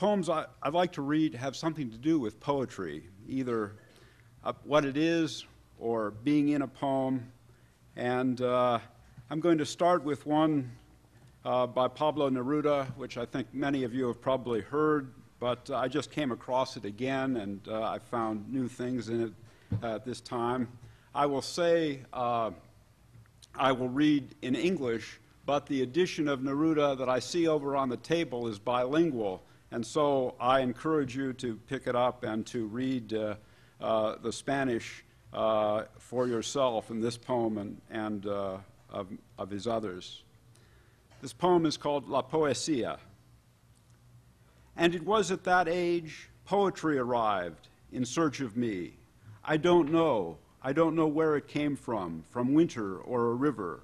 poems I, would like to read have something to do with poetry, either uh, what it is or being in a poem. And uh, I'm going to start with one uh, by Pablo Neruda, which I think many of you have probably heard, but I just came across it again and uh, I found new things in it at this time. I will say uh, I will read in English, but the edition of Neruda that I see over on the table is bilingual, and so I encourage you to pick it up and to read uh, uh, the Spanish uh, for yourself in this poem and, and uh, of, of his others. This poem is called La Poesia. And it was at that age poetry arrived in search of me. I don't know. I don't know where it came from, from winter or a river.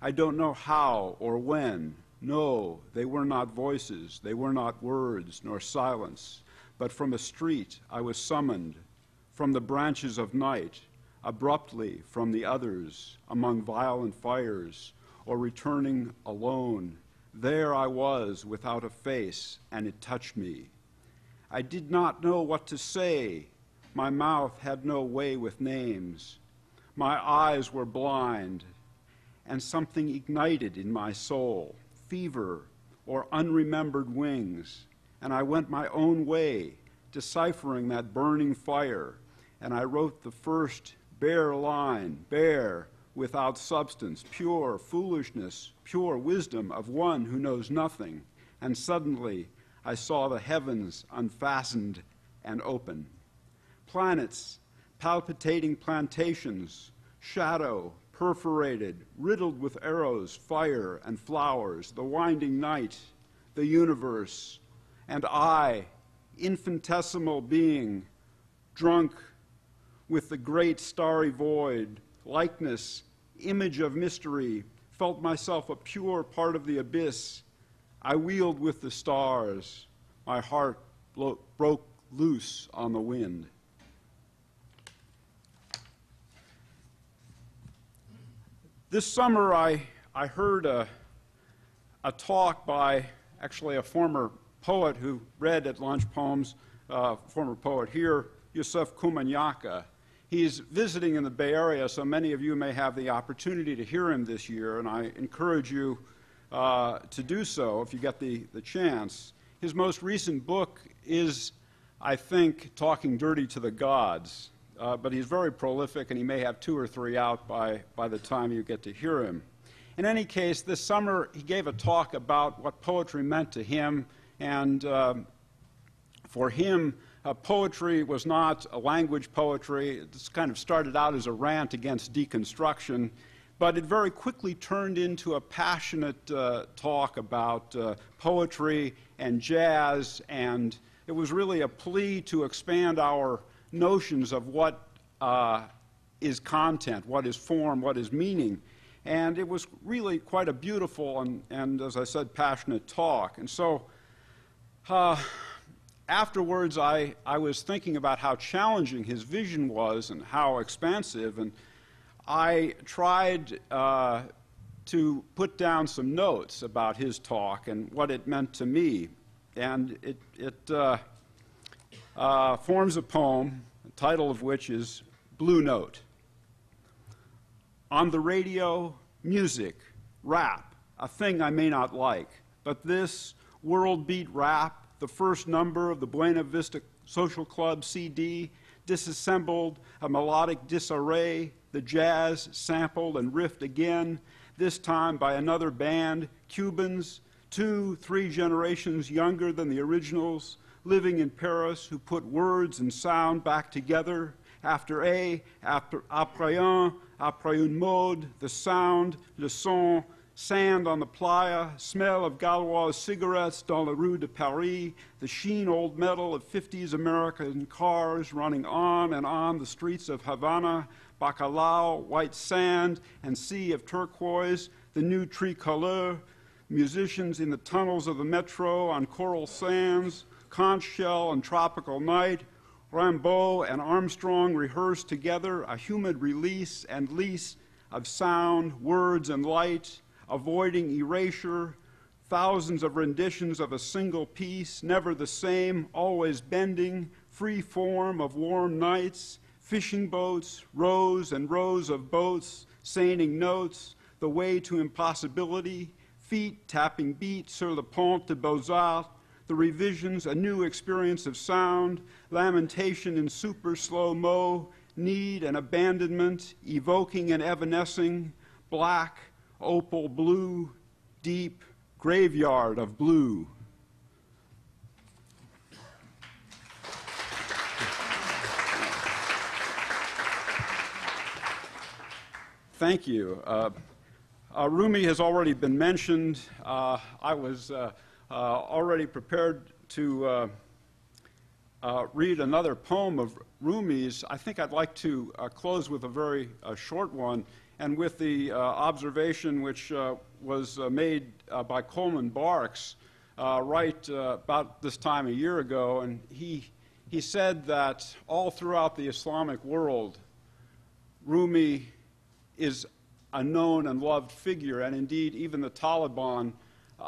I don't know how or when. No, they were not voices, they were not words, nor silence, but from a street I was summoned, from the branches of night, abruptly from the others, among violent fires, or returning alone. There I was without a face, and it touched me. I did not know what to say, my mouth had no way with names. My eyes were blind, and something ignited in my soul fever or unremembered wings. And I went my own way, deciphering that burning fire. And I wrote the first bare line, bare, without substance, pure foolishness, pure wisdom of one who knows nothing. And suddenly I saw the heavens unfastened and open planets, palpitating plantations, shadow, perforated, riddled with arrows, fire, and flowers, the winding night, the universe, and I, infinitesimal being, drunk with the great starry void, likeness, image of mystery, felt myself a pure part of the abyss. I wheeled with the stars. My heart broke loose on the wind. This summer, I, I heard a, a talk by actually a former poet who read at lunch poems, uh, former poet here, Yusef Komunyakaa. He's visiting in the Bay Area, so many of you may have the opportunity to hear him this year, and I encourage you uh, to do so if you get the, the chance. His most recent book is, I think, Talking Dirty to the Gods uh, but he's very prolific and he may have two or three out by, by the time you get to hear him. In any case, this summer he gave a talk about what poetry meant to him, and uh, for him, uh, poetry was not a language poetry. It kind of started out as a rant against deconstruction, but it very quickly turned into a passionate uh, talk about uh, poetry and jazz, and it was really a plea to expand our notions of what uh, is content, what is form, what is meaning. And it was really quite a beautiful and, and as I said, passionate talk. And so uh, afterwards, I, I was thinking about how challenging his vision was and how expansive. And I tried uh, to put down some notes about his talk and what it meant to me. And it, it uh, uh, forms a poem, the title of which is Blue Note. On the radio, music, rap, a thing I may not like, but this world beat rap, the first number of the Buena Vista Social Club CD, disassembled a melodic disarray, the jazz sampled and riffed again, this time by another band, Cubans, two, three generations younger than the originals, living in Paris who put words and sound back together. After A, after après un, après une mode, the sound, le son, sand on the playa, smell of Gauloise cigarettes dans la rue de Paris, the sheen old metal of 50s American cars running on and on the streets of Havana, bacalao, white sand, and sea of turquoise, the new tricolor, musicians in the tunnels of the metro on coral sands, conch shell and tropical night, Rimbaud and Armstrong rehearsed together a humid release and lease of sound, words, and light, avoiding erasure, thousands of renditions of a single piece, never the same, always bending, free form of warm nights, fishing boats, rows and rows of boats, seining notes, the way to impossibility, feet tapping beats sur le pont de Beaux-Arts, the revisions, a new experience of sound, lamentation in super slow-mo, need and abandonment, evoking and evanescing, black, opal blue, deep, graveyard of blue. Thank you. Uh, uh, Rumi has already been mentioned. Uh, I was uh, already prepared to uh, uh, read another poem of Rumi's. I think I'd like to uh, close with a very uh, short one and with the uh, observation which uh, was uh, made by Coleman Barks right about this time a year ago. And he, he said that all throughout the Islamic world, Rumi is a known and loved figure, and indeed, even the Taliban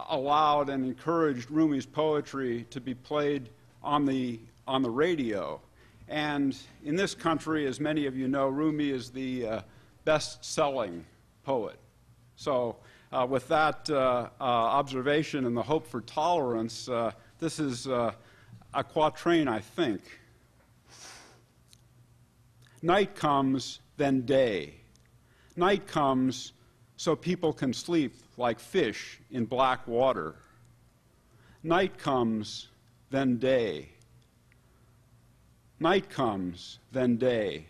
allowed and encouraged Rumi's poetry to be played on the on the radio. And in this country, as many of you know, Rumi is the uh, best selling poet. So, uh, with that uh, uh, observation and the hope for tolerance, uh, this is uh, a quatrain, I think. Night comes, then day. Night comes so people can sleep like fish in black water. Night comes, then day. Night comes, then day.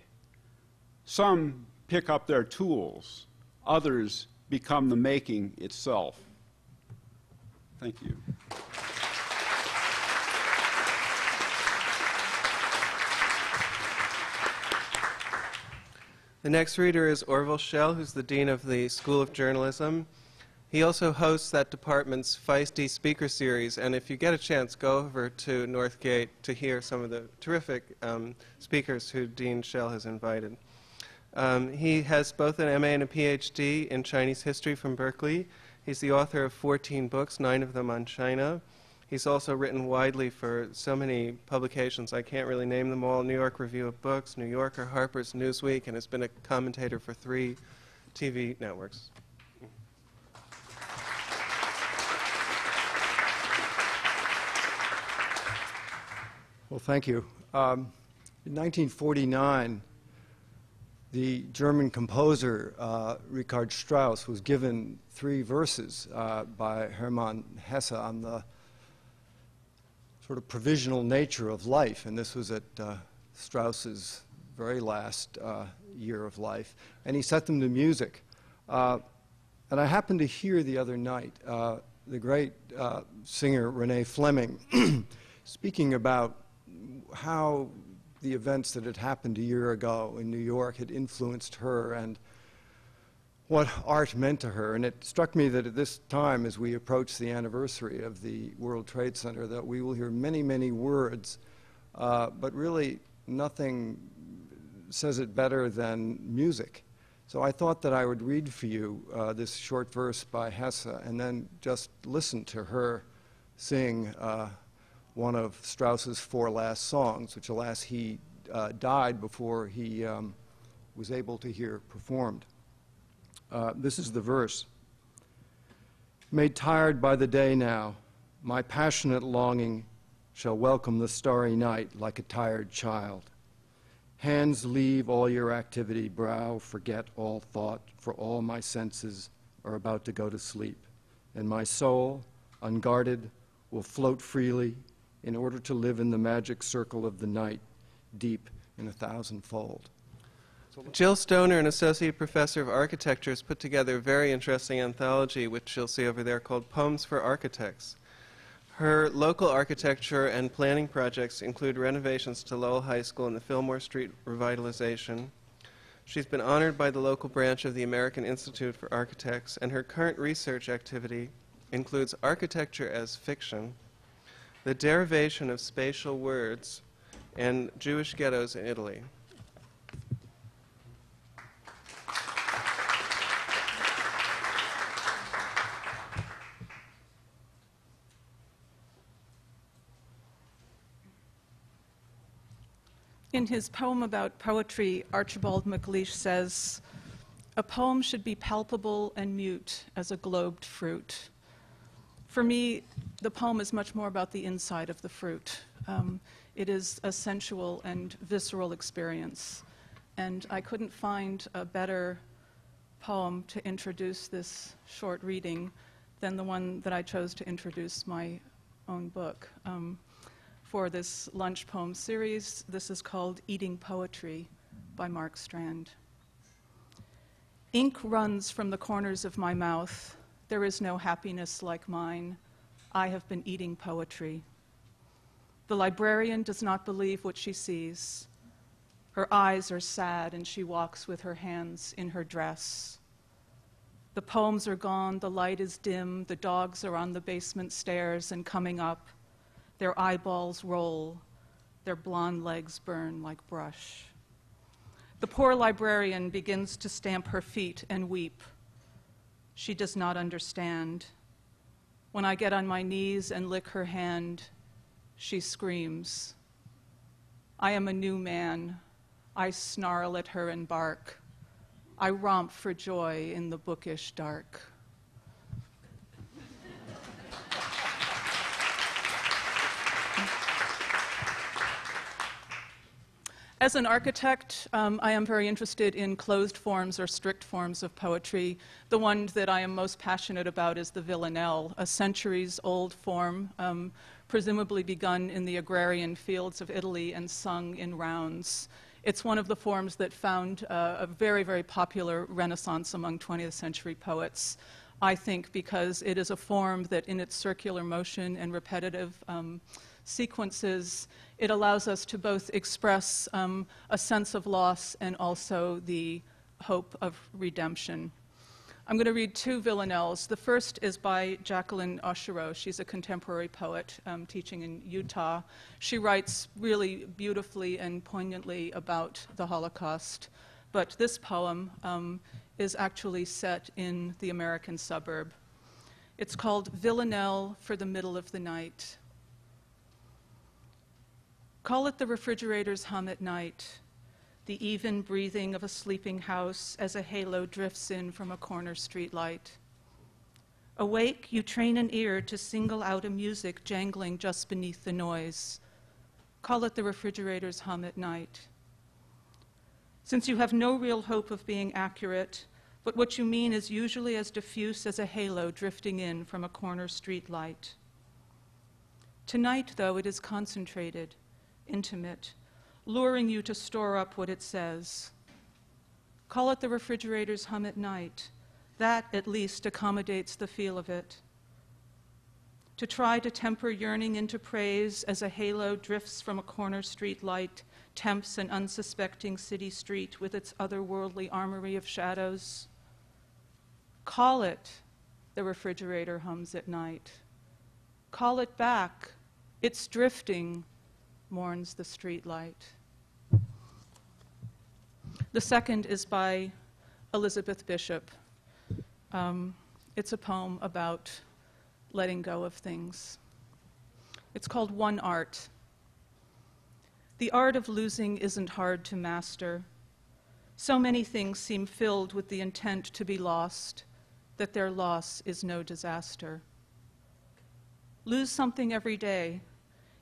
Some pick up their tools, others become the making itself. Thank you. The next reader is Orville Schell, who's the Dean of the School of Journalism. He also hosts that department's Feisty Speaker Series, and if you get a chance, go over to Northgate to hear some of the terrific um, speakers who Dean Schell has invited. Um, he has both an MA and a PhD in Chinese history from Berkeley. He's the author of 14 books, nine of them on China. He's also written widely for so many publications, I can't really name them all New York Review of Books, New Yorker, Harper's, Newsweek, and has been a commentator for three TV networks. Well, thank you. Um, in 1949, the German composer uh, Richard Strauss was given three verses uh, by Hermann Hesse on the sort of provisional nature of life, and this was at uh, Strauss's very last uh, year of life, and he set them to music. Uh, and I happened to hear the other night uh, the great singer Renee Fleming speaking about how the events that had happened a year ago in New York had influenced her and what art meant to her. And it struck me that at this time, as we approach the anniversary of the World Trade Center, that we will hear many, many words, uh, but really nothing says it better than music. So I thought that I would read for you uh, this short verse by Hesse and then just listen to her sing. Uh, one of Strauss's four last songs, which alas he uh, died before he um, was able to hear performed. Uh, this is the verse. Made tired by the day now, my passionate longing shall welcome the starry night like a tired child. Hands leave all your activity, brow forget all thought, for all my senses are about to go to sleep. And my soul, unguarded, will float freely in order to live in the magic circle of the night, deep in a thousandfold. Jill Stoner, an associate professor of architecture, has put together a very interesting anthology, which you'll see over there, called Poems for Architects. Her local architecture and planning projects include renovations to Lowell High School and the Fillmore Street revitalization. She's been honored by the local branch of the American Institute for Architects, and her current research activity includes architecture as fiction, the derivation of spatial words and Jewish ghettos in Italy. In his poem about poetry, Archibald MacLeish says, A poem should be palpable and mute as a globed fruit. For me, the poem is much more about the inside of the fruit. Um, it is a sensual and visceral experience. And I couldn't find a better poem to introduce this short reading than the one that I chose to introduce my own book. Um, for this lunch poem series, this is called Eating Poetry by Mark Strand. Ink runs from the corners of my mouth. There is no happiness like mine. I have been eating poetry. The librarian does not believe what she sees. Her eyes are sad, and she walks with her hands in her dress. The poems are gone, the light is dim, the dogs are on the basement stairs and coming up. Their eyeballs roll, their blonde legs burn like brush. The poor librarian begins to stamp her feet and weep. She does not understand. When I get on my knees and lick her hand, she screams. I am a new man. I snarl at her and bark. I romp for joy in the bookish dark. As an architect, um, I am very interested in closed forms or strict forms of poetry. The one that I am most passionate about is the villanelle, a centuries old form, um, presumably begun in the agrarian fields of Italy and sung in rounds. It's one of the forms that found uh, a very, very popular renaissance among 20th century poets. I think because it is a form that, in its circular motion and repetitive um, sequences, it allows us to both express um, a sense of loss and also the hope of redemption. I'm going to read two villanelles. The first is by Jacqueline Osherow. She's a contemporary poet um, teaching in Utah. She writes really beautifully and poignantly about the Holocaust. But this poem um, is actually set in the American suburb. It's called Villanelle for the Middle of the Night. Call it the refrigerator's hum at night, the even breathing of a sleeping house as a halo drifts in from a corner street light. Awake, you train an ear to single out a music jangling just beneath the noise. Call it the refrigerator's hum at night. Since you have no real hope of being accurate, but what you mean is usually as diffuse as a halo drifting in from a corner street light. Tonight, though, it is concentrated intimate, luring you to store up what it says. Call it the refrigerator's hum at night. That, at least, accommodates the feel of it. To try to temper yearning into praise as a halo drifts from a corner street light, tempts an unsuspecting city street with its otherworldly armory of shadows. Call it, the refrigerator hums at night. Call it back. It's drifting, mourns the streetlight. The second is by Elizabeth Bishop. Um, it's a poem about letting go of things. It's called One Art. The art of losing isn't hard to master. So many things seem filled with the intent to be lost that their loss is no disaster. Lose something every day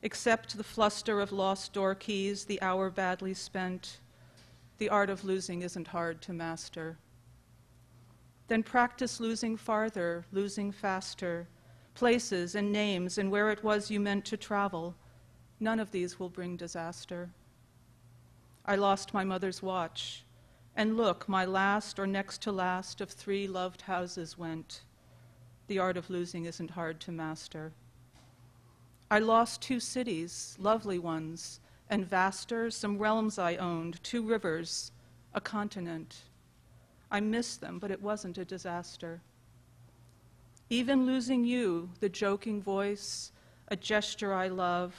Accept the fluster of lost door keys, the hour badly spent. The art of losing isn't hard to master. Then practice losing farther, losing faster, places and names and where it was you meant to travel. None of these will bring disaster. I lost my mother's watch, and look, my last or next to last of three loved houses went. The art of losing isn't hard to master. I lost two cities, lovely ones, and vaster, some realms I owned, two rivers, a continent. I missed them, but it wasn't a disaster. Even losing you, the joking voice, a gesture I love,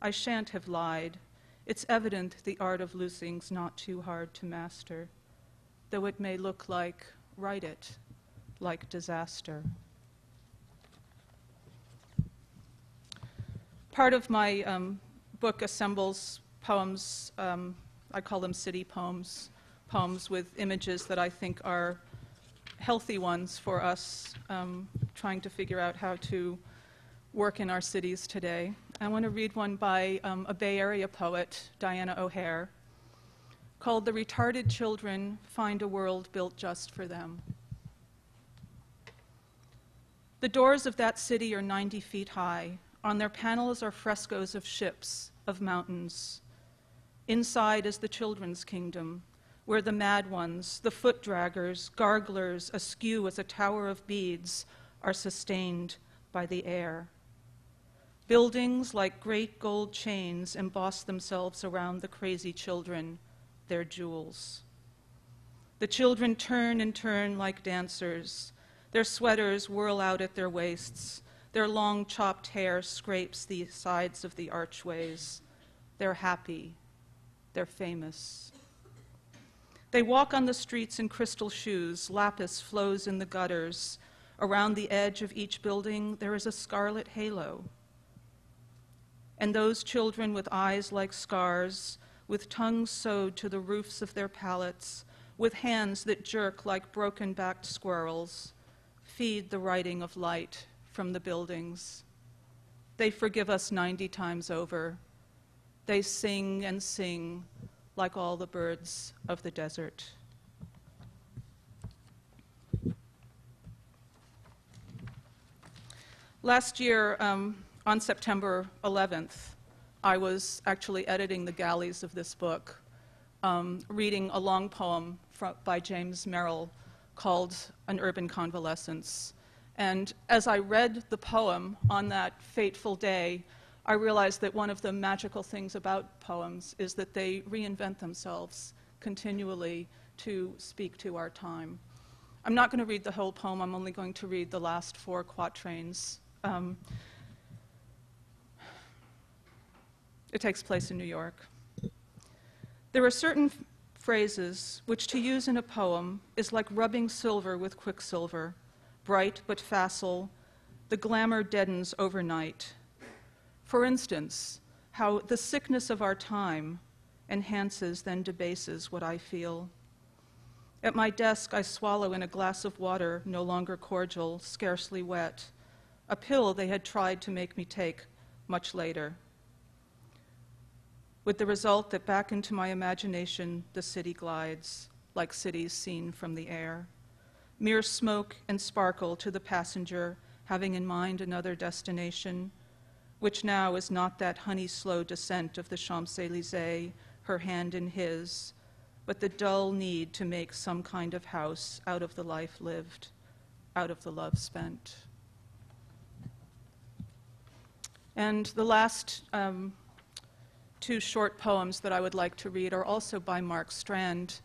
I shan't have lied. It's evident the art of losing's not too hard to master, though it may look like, write it, like disaster. Part of my um, book assembles poems, um, I call them city poems, poems with images that I think are healthy ones for us um, trying to figure out how to work in our cities today. I want to read one by um, a Bay Area poet, Diana O'Hehir, called The Retarded Children Find a World Built Just for Them. The doors of that city are 90 feet high. On their panels are frescoes of ships, of mountains. Inside is the children's kingdom, where the mad ones, the foot draggers, garglers, askew as a tower of beads, are sustained by the air. Buildings like great gold chains emboss themselves around the crazy children, their jewels. The children turn and turn like dancers. Their sweaters whirl out at their waists. Their long chopped hair scrapes the sides of the archways. They're happy. They're famous. They walk on the streets in crystal shoes. Lapis flows in the gutters. Around the edge of each building, there is a scarlet halo. And those children with eyes like scars, with tongues sewed to the roofs of their palates, with hands that jerk like broken backed squirrels, feed the writing of light from the buildings. They forgive us 90 times over. They sing and sing like all the birds of the desert. Last year, um, on September 11th, I was actually editing the galleys of this book, um, reading a long poem by James Merrill called An Urban Convalescence. And as I read the poem on that fateful day, I realized that one of the magical things about poems is that they reinvent themselves continually to speak to our time. I'm not going to read the whole poem, I'm only going to read the last four quatrains. Um, it takes place in New York. There are certain phrases which, to use in a poem, is like rubbing silver with quicksilver, bright but facile, the glamour deadens overnight. For instance, how the sickness of our time enhances, then debases what I feel. At my desk, I swallow in a glass of water, no longer cordial, scarcely wet, a pill they had tried to make me take much later. With the result that back into my imagination the city glides, like cities seen from the air. Mere smoke and sparkle to the passenger, having in mind another destination, which now is not that honey slow descent of the Champs Elysees, her hand in his, but the dull need to make some kind of house out of the life lived, out of the love spent. And the last um, two short poems that I would like to read are also by Mark Strand.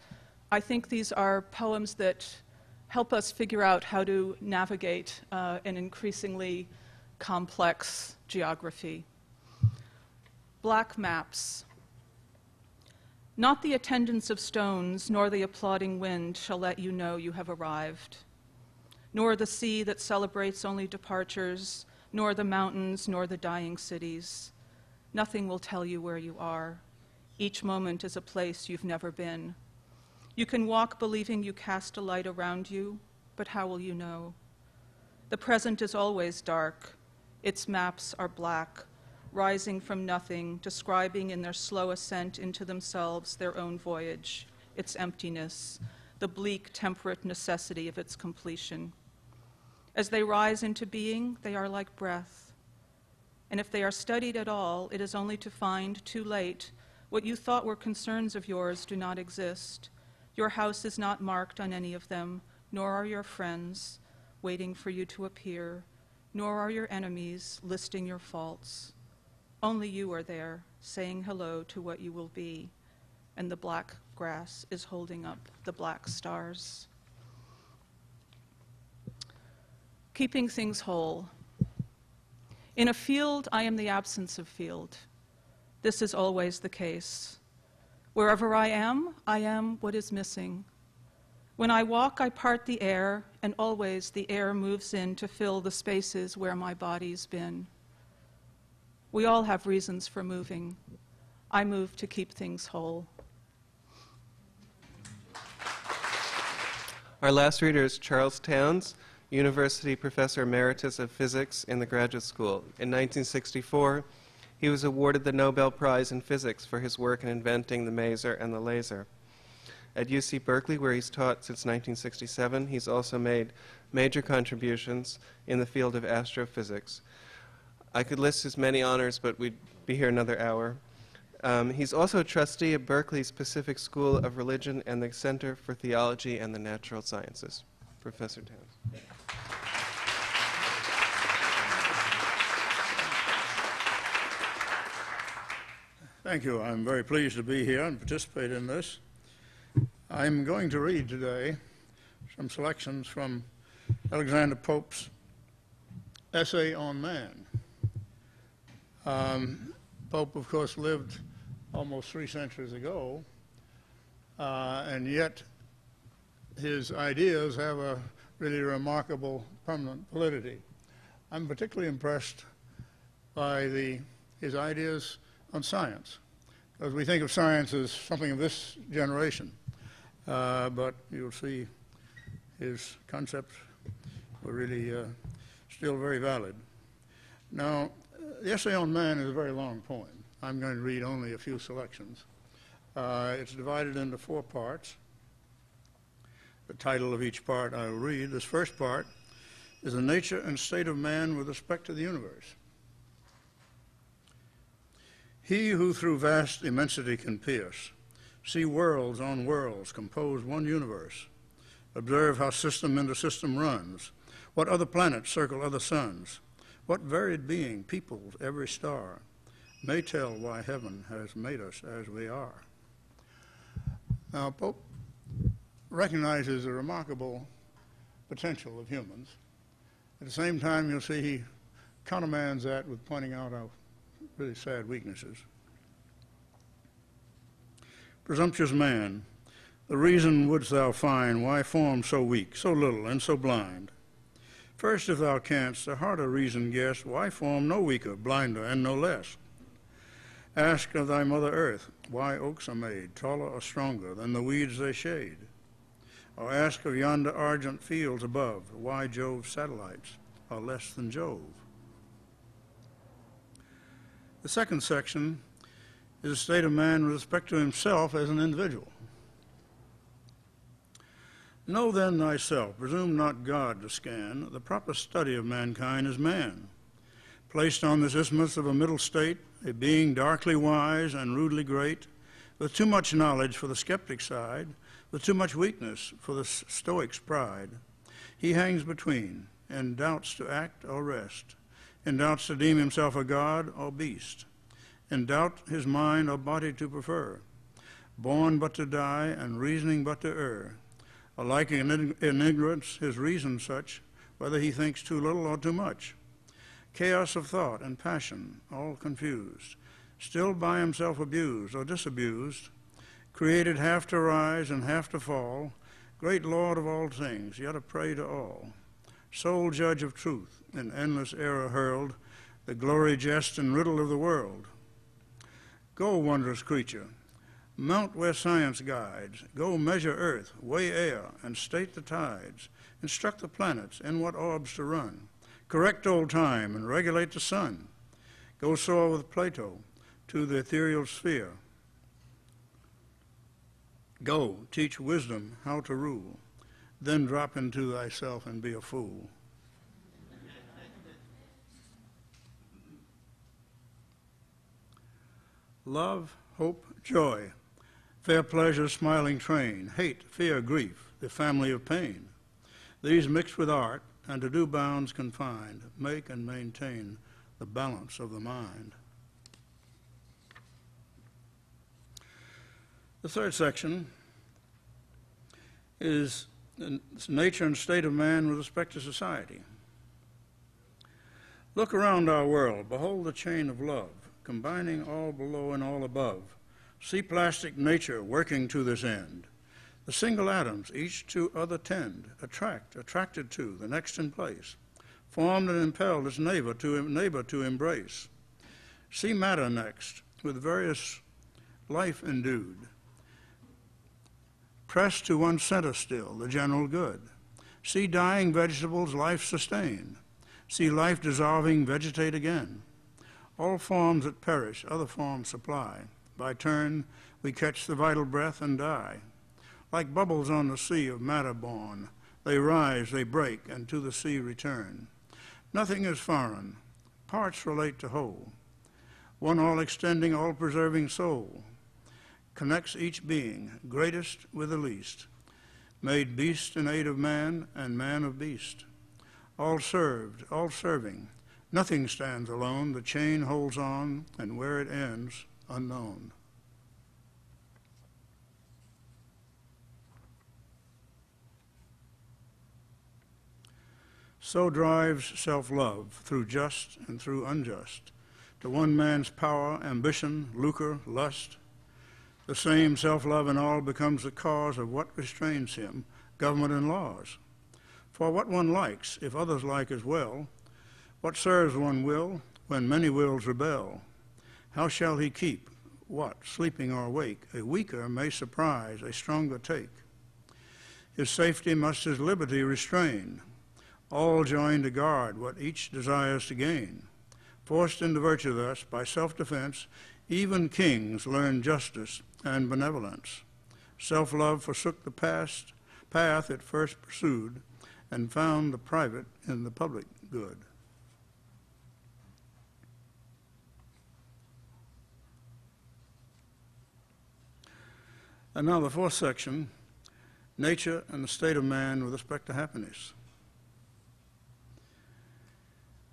I think these are poems that help us figure out how to navigate uh, an increasingly complex geography. Black maps. Not the attendance of stones, nor the applauding wind shall let you know you have arrived, nor the sea that celebrates only departures, nor the mountains, nor the dying cities. Nothing will tell you where you are. Each moment is a place you've never been. You can walk believing you cast a light around you, but how will you know? The present is always dark. Its maps are black, rising from nothing, describing in their slow ascent into themselves their own voyage, its emptiness, the bleak, temperate necessity of its completion. As they rise into being, they are like breath. And if they are studied at all, it is only to find, too late, what you thought were concerns of yours do not exist. Your house is not marked on any of them, nor are your friends waiting for you to appear, nor are your enemies listing your faults. Only you are there, saying hello to what you will be, and the black grass is holding up the black stars. keeping things whole. In a field, I am the absence of field. This is always the case. Wherever I am, I am what is missing. When I walk, I part the air, and always the air moves in to fill the spaces where my body's been. We all have reasons for moving. I move to keep things whole. Our last reader is Charles Townes, University Professor Emeritus of Physics in the Graduate School. In 1964, he was awarded the Nobel Prize in Physics for his work in inventing the maser and the laser. At UC Berkeley, where he's taught since 1967, he's also made major contributions in the field of astrophysics. I could list his many honors, but we'd be here another hour. Um, he's also a trustee of Berkeley's Pacific School of Religion and the Center for Theology and the Natural Sciences. Professor Townes. Thank you. I'm very pleased to be here and participate in this. I'm going to read today some selections from Alexander Pope's essay on man. Um, Pope, of course, lived almost three centuries ago, uh, and yet his ideas have a really remarkable permanent validity. I'm particularly impressed by the, his ideas on science, because we think of science as something of this generation, uh, but you'll see his concepts were really uh, still very valid. Now, the essay on man is a very long poem. I'm going to read only a few selections. Uh, it's divided into four parts. The title of each part I will read. This first part is the nature and state of man with respect to the universe. He who through vast immensity can pierce, see worlds on worlds compose one universe, observe how system into system runs, what other planets circle other suns, what varied being peoples every star, may tell why heaven has made us as we are. Now, Pope recognizes the remarkable potential of humans. At the same time, you'll see he countermands that with pointing out our really sad weaknesses. Presumptuous man, the reason wouldst thou find why form so weak, so little, and so blind? First, if thou canst, a harder reason guess, why form no weaker, blinder, and no less? Ask of thy mother earth, why oaks are made, taller or stronger than the weeds they shade? Or ask of yonder argent fields above, why Jove's satellites are less than Jove? The second section is the state of man with respect to himself as an individual. Know then thyself, presume not God to scan, the proper study of mankind is man. Placed on this isthmus of a middle state, a being darkly wise and rudely great, with too much knowledge for the skeptic side, with too much weakness for the stoic's pride, he hangs between, and doubts to act or rest, in doubts to deem himself a god or beast, in doubt his mind or body to prefer, born but to die and reasoning but to err, alike in, in ignorance his reason such, whether he thinks too little or too much. Chaos of thought and passion, all confused, still by himself abused or disabused, created half to rise and half to fall, great Lord of all things, yet a prey to all sole judge of truth, in endless error hurled, the glory, jest, and riddle of the world. Go, wondrous creature, mount where science guides, go measure earth, weigh air, and state the tides, instruct the planets in what orbs to run, correct old time, and regulate the sun. Go soar with Plato to the ethereal sphere. Go, teach wisdom how to rule then drop into thyself and be a fool. Love, hope, joy, fair pleasure, smiling train, hate, fear, grief, the family of pain. These mixed with art, and to due bounds confined, make and maintain the balance of the mind. The third section is the nature and state of man with respect to society. Look around our world, behold the chain of love, combining all below and all above. See plastic nature working to this end. The single atoms, each to other tend, attract, attracted to, the next in place, formed and impelled its neighbor to, neighbor to embrace. See matter next, with various life endued. Press to one center still, the general good. See dying vegetables life sustain. See life dissolving vegetate again. All forms that perish, other forms supply. By turn, we catch the vital breath and die. Like bubbles on the sea of matter born, they rise, they break, and to the sea return. Nothing is foreign. Parts relate to whole. One all extending, all preserving soul connects each being, greatest with the least, made beast in aid of man and man of beast. All served, all serving. Nothing stands alone. The chain holds on, and where it ends, unknown. So drives self love through just and through unjust, to one man's power, ambition, lucre, lust. The same self love in all becomes the cause of what restrains him government and laws. For what one likes, if others like as well, what serves one will when many wills rebel? How shall he keep what, sleeping or awake, a weaker may surprise, a stronger take? His safety must his liberty restrain all join to guard what each desires to gain. Forced into virtue thus by self-defense, even kings learn justice and benevolence. Self-love forsook the past path it first pursued and found the private in the public good. And now the fourth section, nature and the state of man with respect to happiness.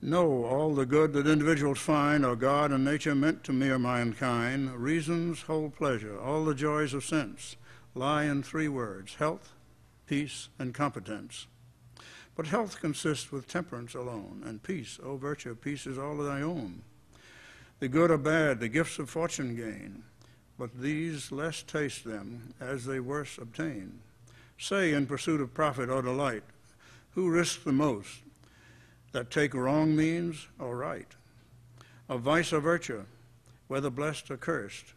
Know all the good that individuals find are God and nature meant to mere mankind. Reason's whole pleasure, all the joys of sense, lie in three words health, peace, and competence. But health consists with temperance alone, and peace, O virtue, peace is all thy own. The good or bad, the gifts of fortune gain, but these less taste them as they worse obtain. Say, in pursuit of profit or delight, who risks the most, that take wrong means or right, of vice or virtue, whether blessed or cursed,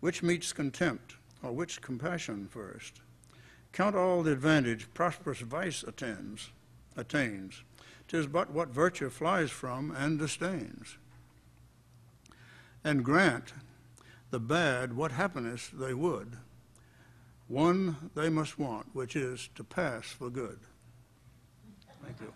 which meets contempt or which compassion first. Count all the advantage prosperous vice attends, attains. Tis but what virtue flies from and disdains. And grant the bad what happiness they would. One they must want, which is to pass for good. Thank you.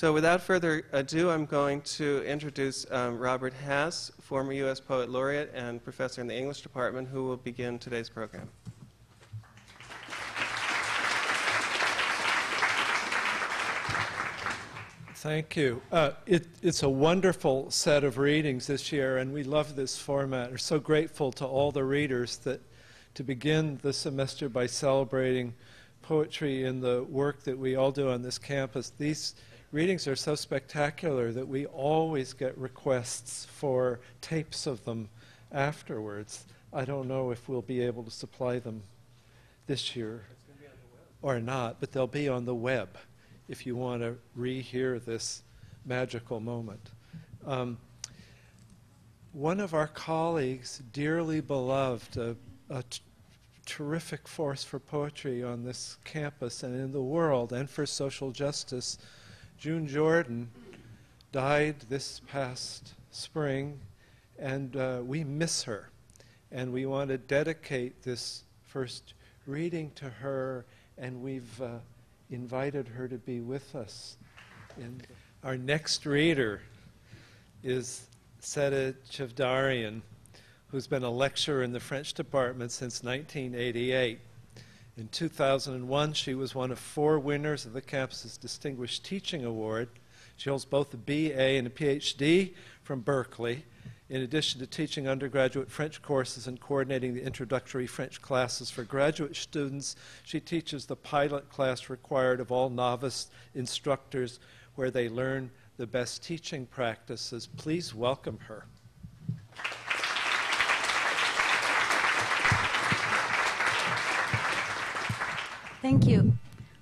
So without further ado, I'm going to introduce um, Robert Hass, former U.S. Poet Laureate and professor in the English department, who will begin today's program. Thank you. Uh, it, it's a wonderful set of readings this year, and we love this format. We're so grateful to all the readers that to begin the semester by celebrating poetry in the work that we all do on this campus. These readings are so spectacular that we always get requests for tapes of them afterwards. I don't know if we'll be able to supply them this year or not, but they'll be on the web if you want to rehear this magical moment. Um, one of our colleagues, dearly beloved, a, terrific force for poetry on this campus and in the world and for social justice, June Jordan died this past spring, and uh, we miss her. And we want to dedicate this first reading to her, and we've uh, invited her to be with us. And our next reader is Seda Chavdarian, who's been a lecturer in the French department since 1988. In 2001, she was one of four winners of the campus's Distinguished Teaching Award. She holds both a BA and a PhD from Berkeley. In addition to teaching undergraduate French courses and coordinating the introductory French classes for graduate students, she teaches the pilot class required of all novice instructors where they learn the best teaching practices. Please welcome her. Thank you.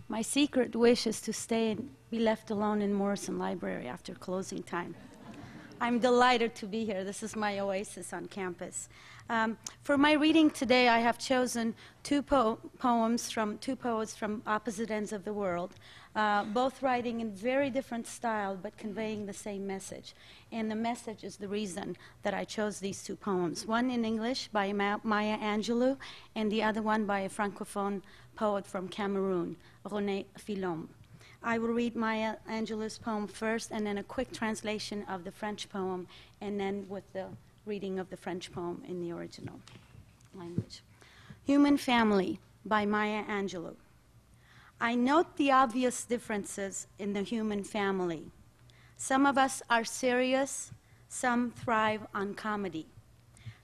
My secret wish is to stay and be left alone in Morrison Library after closing time. I'm delighted to be here. This is my oasis on campus. Um, for my reading today, I have chosen two po- poems from two poets from opposite ends of the world, uh, both writing in very different style but conveying the same message. And the message is the reason that I chose these two poems. One in English by Ma- Maya Angelou, and the other one by a francophone poet from Cameroon, René Philombe. I will read Maya Angelou's poem first, and then a quick translation of the French poem, and then with the reading of the French poem in the original language. Human Family by Maya Angelou. I note the obvious differences in the human family. Some of us are serious, some thrive on comedy.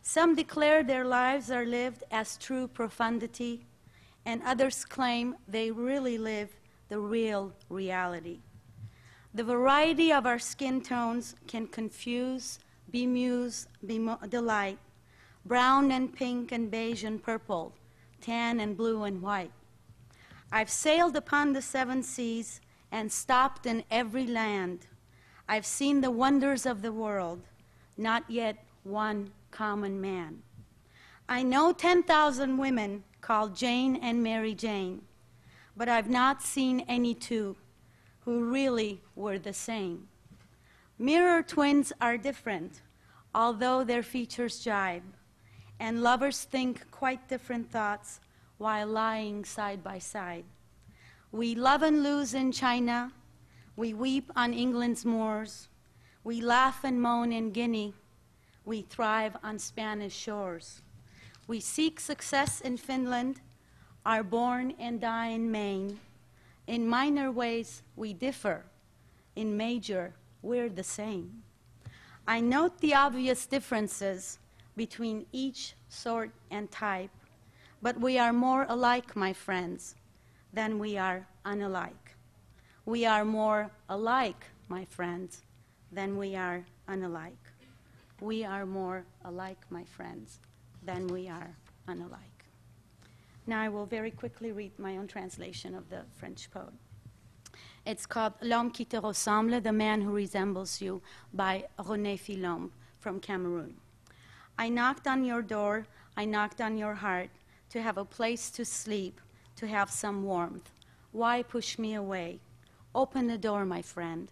Some declare their lives are lived as true profundity, and others claim they really live the real reality. The variety of our skin tones can confuse, bemuse, bemo- delight, brown and pink and beige and purple, tan and blue and white. I've sailed upon the seven seas and stopped in every land. I've seen the wonders of the world, not yet one common man. I know 10,000 women called Jane and Mary Jane, but I've not seen any two who really were the same. Mirror twins are different, although their features jibe, and lovers think quite different thoughts while lying side by side. We love and lose in China, we weep on England's moors, we laugh and moan in Guinea, we thrive on Spanish shores. We seek success in Finland, are born and die in Maine. In minor ways, we differ. In major, we're the same. I note the obvious differences between each sort and type, but we are more alike, my friends, than we are unalike. We are more alike, my friends, than we are unalike. We are more alike, my friends, than we are unalike. Now I will very quickly read my own translation of the French poem. It's called L'homme qui te ressemble, The Man Who Resembles You, by René Philombe from Cameroon. I knocked on your door, I knocked on your heart to have a place to sleep, to have some warmth. Why push me away? Open the door, my friend.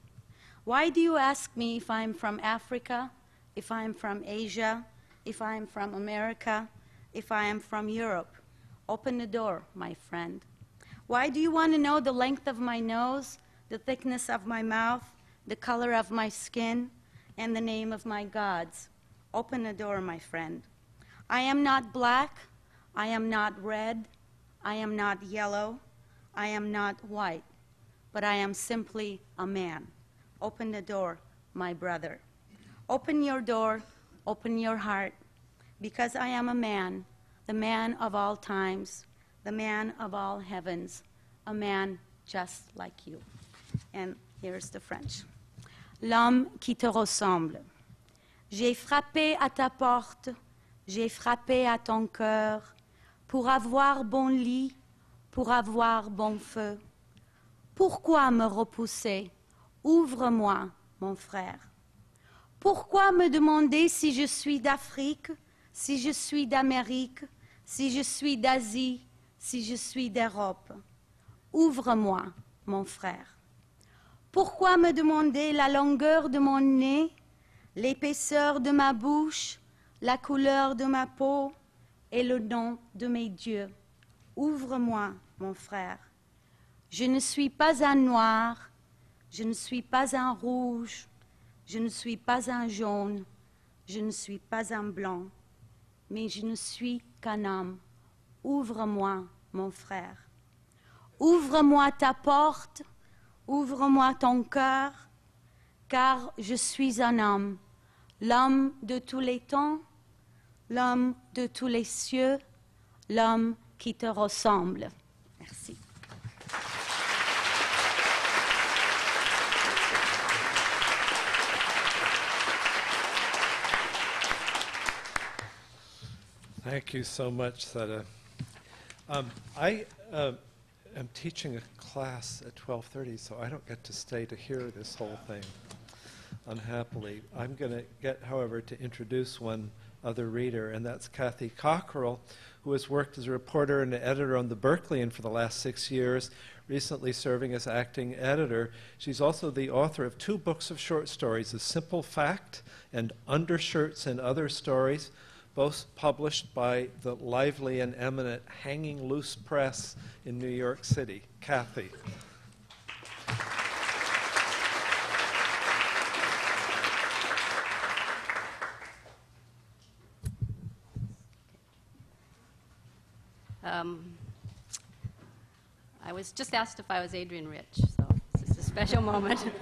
Why do you ask me if I'm from Africa, if I'm from Asia, if I'm from America, if I am from Europe? Open the door, my friend. Why do you want to know the length of my nose, the thickness of my mouth, the color of my skin, and the name of my gods? Open the door, my friend. I am not black, I am not red, I am not yellow, I am not white, but I am simply a man. Open the door, my brother. Open your door, open your heart, because I am a man, the man of all times, the man of all heavens, a man just like you. And here's the French. L'homme qui te ressemble. J'ai frappé à ta porte, j'ai frappé à ton cœur, pour avoir bon lit, pour avoir bon feu. Pourquoi me repousser? Ouvre-moi, mon frère. Pourquoi me demander si je suis d'Afrique, si je suis d'Amérique, si je suis d'Asie, si je suis d'Europe? Ouvre-moi, mon frère. Pourquoi me demander la longueur de mon nez, l'épaisseur de ma bouche, la couleur de ma peau et le nom de mes dieux? Ouvre-moi, mon frère. Je ne suis pas un noir, je ne suis pas un rouge, je ne suis pas un jaune, je ne suis pas un blanc, mais je ne suis qu'un homme. Ouvre-moi, mon frère. Ouvre-moi ta porte, ouvre-moi ton cœur, car je suis un homme, l'homme de tous les temps, l'homme de tous les cieux, l'homme qui te ressemble. Merci. Thank you so much, Seda. Um, I uh, am teaching a class at 12:30, so I don't get to stay to hear this whole thing. unhappily. I'm going to get, however, to introduce one other reader, and that's Cathy Cockrell, who has worked as a reporter and editor on the Berkeleyan for the last six years, recently serving as acting editor. She's also the author of two books of short stories, A Simple Fact and Undershirts and Other Stories, both published by the lively and eminent Hanging Loose Press in New York City. Cathy. Um, I was just asked if I was Adrienne Rich, so this is a special moment.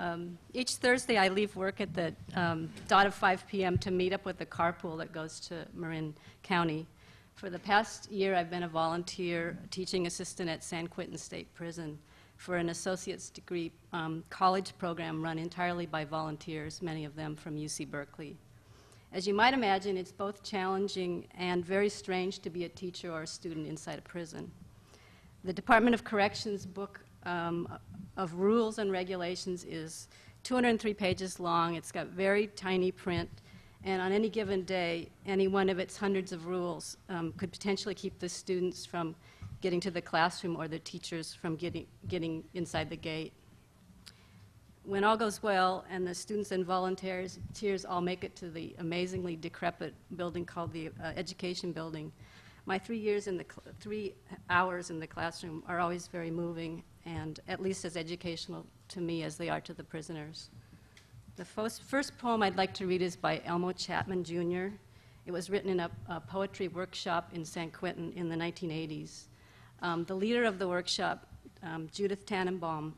um, each Thursday, I leave work at the um, dot of 5 p.m. to meet up with the carpool that goes to Marin County. For the past year, I've been a volunteer teaching assistant at San Quentin State Prison for an associate's degree um, college program run entirely by volunteers, many of them from UC Berkeley. As you might imagine, it's both challenging and very strange to be a teacher or a student inside a prison. The Department of Corrections book um, of rules and regulations is 203 pages long. It's got very tiny print, and on any given day, any one of its hundreds of rules um, could potentially keep the students from getting to the classroom or the teachers from getting, getting inside the gate. When all goes well and the students and volunteers tears all make it to the amazingly decrepit building called the uh, Education Building, my three years in the three hours in the classroom are always very moving and at least as educational to me as they are to the prisoners. The first, first poem I'd like to read is by Elmo Chapman Jr. It was written in a, a poetry workshop in San Quentin in the 1980s. Um, the leader of the workshop, um, Judith Tannenbaum,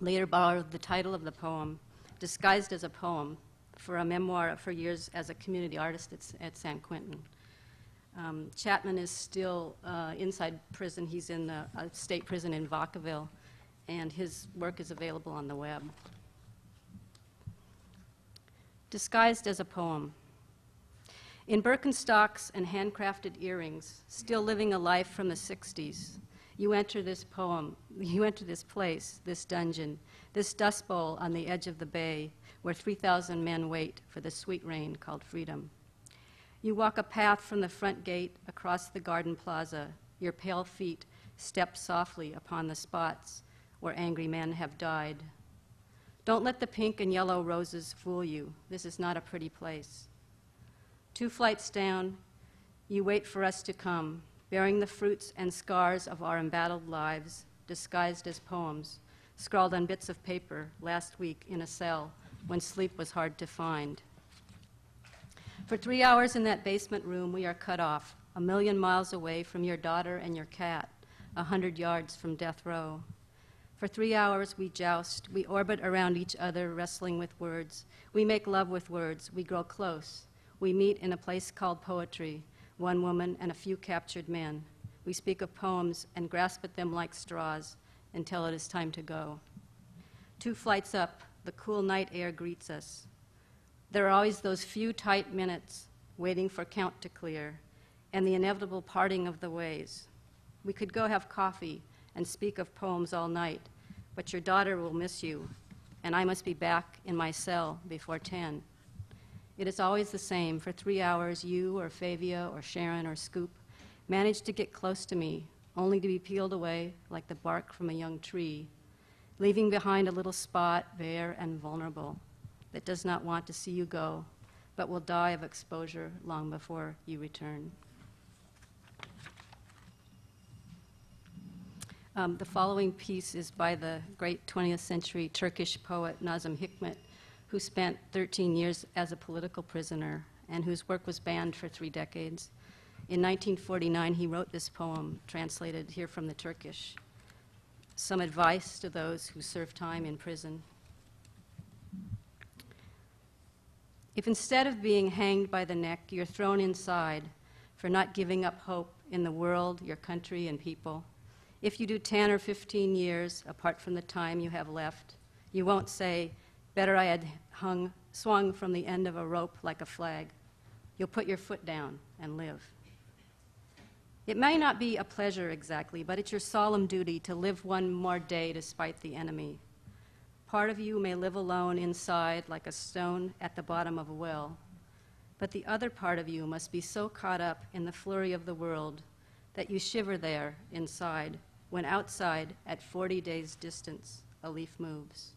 later borrowed the title of the poem, disguised as a poem, for a memoir for years as a community artist at, at San Quentin. Um, Chapman is still uh, inside prison. He's in the uh, state prison in Vacaville, and his work is available on the web. Disguised as a poem. In Birkenstocks and handcrafted earrings, still living a life from the 60s, you enter this poem, you enter this place, this dungeon, this dust bowl on the edge of the bay where 3,000 men wait for the sweet rain called freedom. You walk a path from the front gate across the garden plaza. Your pale feet step softly upon the spots where angry men have died. Don't let the pink and yellow roses fool you. This is not a pretty place. Two flights down, you wait for us to come, bearing the fruits and scars of our embattled lives, disguised as poems, scrawled on bits of paper last week in a cell when sleep was hard to find. For three hours in that basement room, we are cut off, a million miles away from your daughter and your cat, a hundred yards from death row. For three hours, we joust, we orbit around each other, wrestling with words. We make love with words, we grow close. We meet in a place called poetry, one woman and a few captured men. We speak of poems and grasp at them like straws until it is time to go. Two flights up, the cool night air greets us. There are always those few tight minutes waiting for count to clear and the inevitable parting of the ways. We could go have coffee and speak of poems all night, but your daughter will miss you, and I must be back in my cell before 10. It is always the same. For three hours, you or Favia or Sharon or Scoop manage to get close to me, only to be peeled away like the bark from a young tree, leaving behind a little spot, bare and vulnerable, that does not want to see you go, but will die of exposure long before you return. Um, the following piece is by the great 20th century Turkish poet Nazım Hikmet, who spent 13 years as a political prisoner and whose work was banned for three decades. In 1949, he wrote this poem, translated here from the Turkish. Some advice to those who serve time in prison. If instead of being hanged by the neck, you're thrown inside for not giving up hope in the world, your country, and people, if you do 10 or 15 years apart from the time you have left, you won't say, Better I had hung, swung from the end of a rope like a flag. You'll put your foot down and live. It may not be a pleasure exactly, but it's your solemn duty to live one more day despite the enemy. Part of you may live alone inside like a stone at the bottom of a well, but the other part of you must be so caught up in the flurry of the world that you shiver there inside when outside, at 40 days' distance, a leaf moves.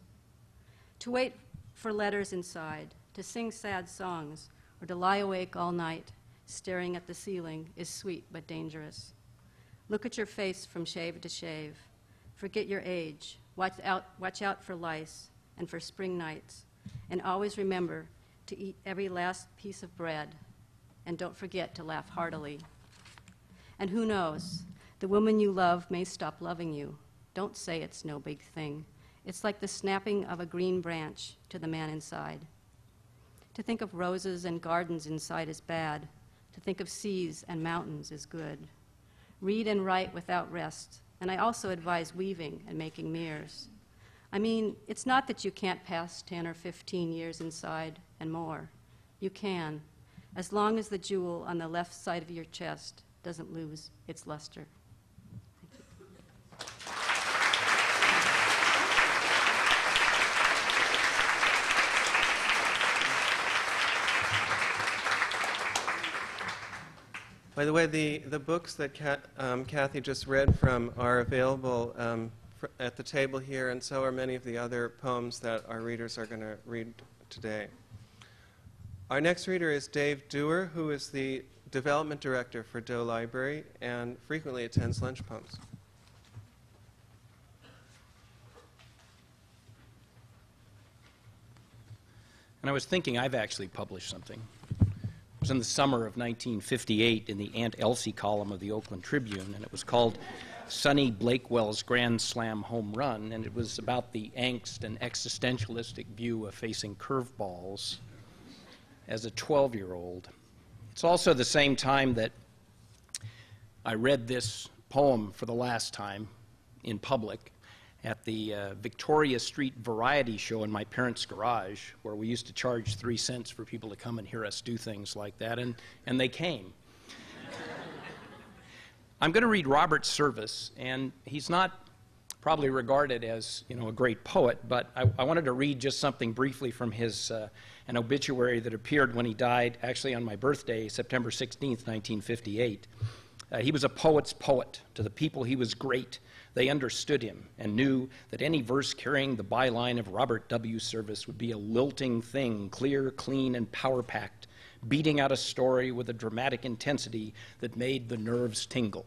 To wait for letters inside, to sing sad songs, or to lie awake all night staring at the ceiling is sweet but dangerous. Look at your face from shave to shave. Forget your age. Watch out, watch out for lice and for spring nights. And always remember to eat every last piece of bread. And don't forget to laugh heartily. And who knows? The woman you love may stop loving you. Don't say it's no big thing. It's like the snapping of a green branch to the man inside. To think of roses and gardens inside is bad. To think of seas and mountains is good. Read and write without rest, and I also advise weaving and making mirrors. I mean, it's not that you can't pass 10 or 15 years inside and more. You can, as long as the jewel on the left side of your chest doesn't lose its luster. By the way, the, the books that Kat, um, Cathy just read from are available um, fr- at the table here, and so are many of the other poems that our readers are going to read today. Our next reader is Dave Dewar, who is the development director for Doe Library and frequently attends lunch poems. And I was thinking I've actually published something. Was in the summer of 1958 in the Aunt Elsie column of the Oakland Tribune, and it was called Sonny Blakewell's Grand Slam Home Run, and it was about the angst and existentialistic view of facing curveballs as a 12 year old. It's also the same time that I read this poem for the last time in public at the uh, Victoria Street Variety Show in my parents' garage, where we used to charge three cents for people to come and hear us do things like that, and, and they came. I'm going to read Robert Service, and he's not probably regarded as you know a great poet, but I, I wanted to read just something briefly from his uh, an obituary that appeared when he died, actually on my birthday, September 16th, 1958. Uh, he was a poet's poet. To the people, he was great. They understood him and knew that any verse carrying the byline of Robert W. Service would be a lilting thing, clear, clean, and power packed, beating out a story with a dramatic intensity that made the nerves tingle.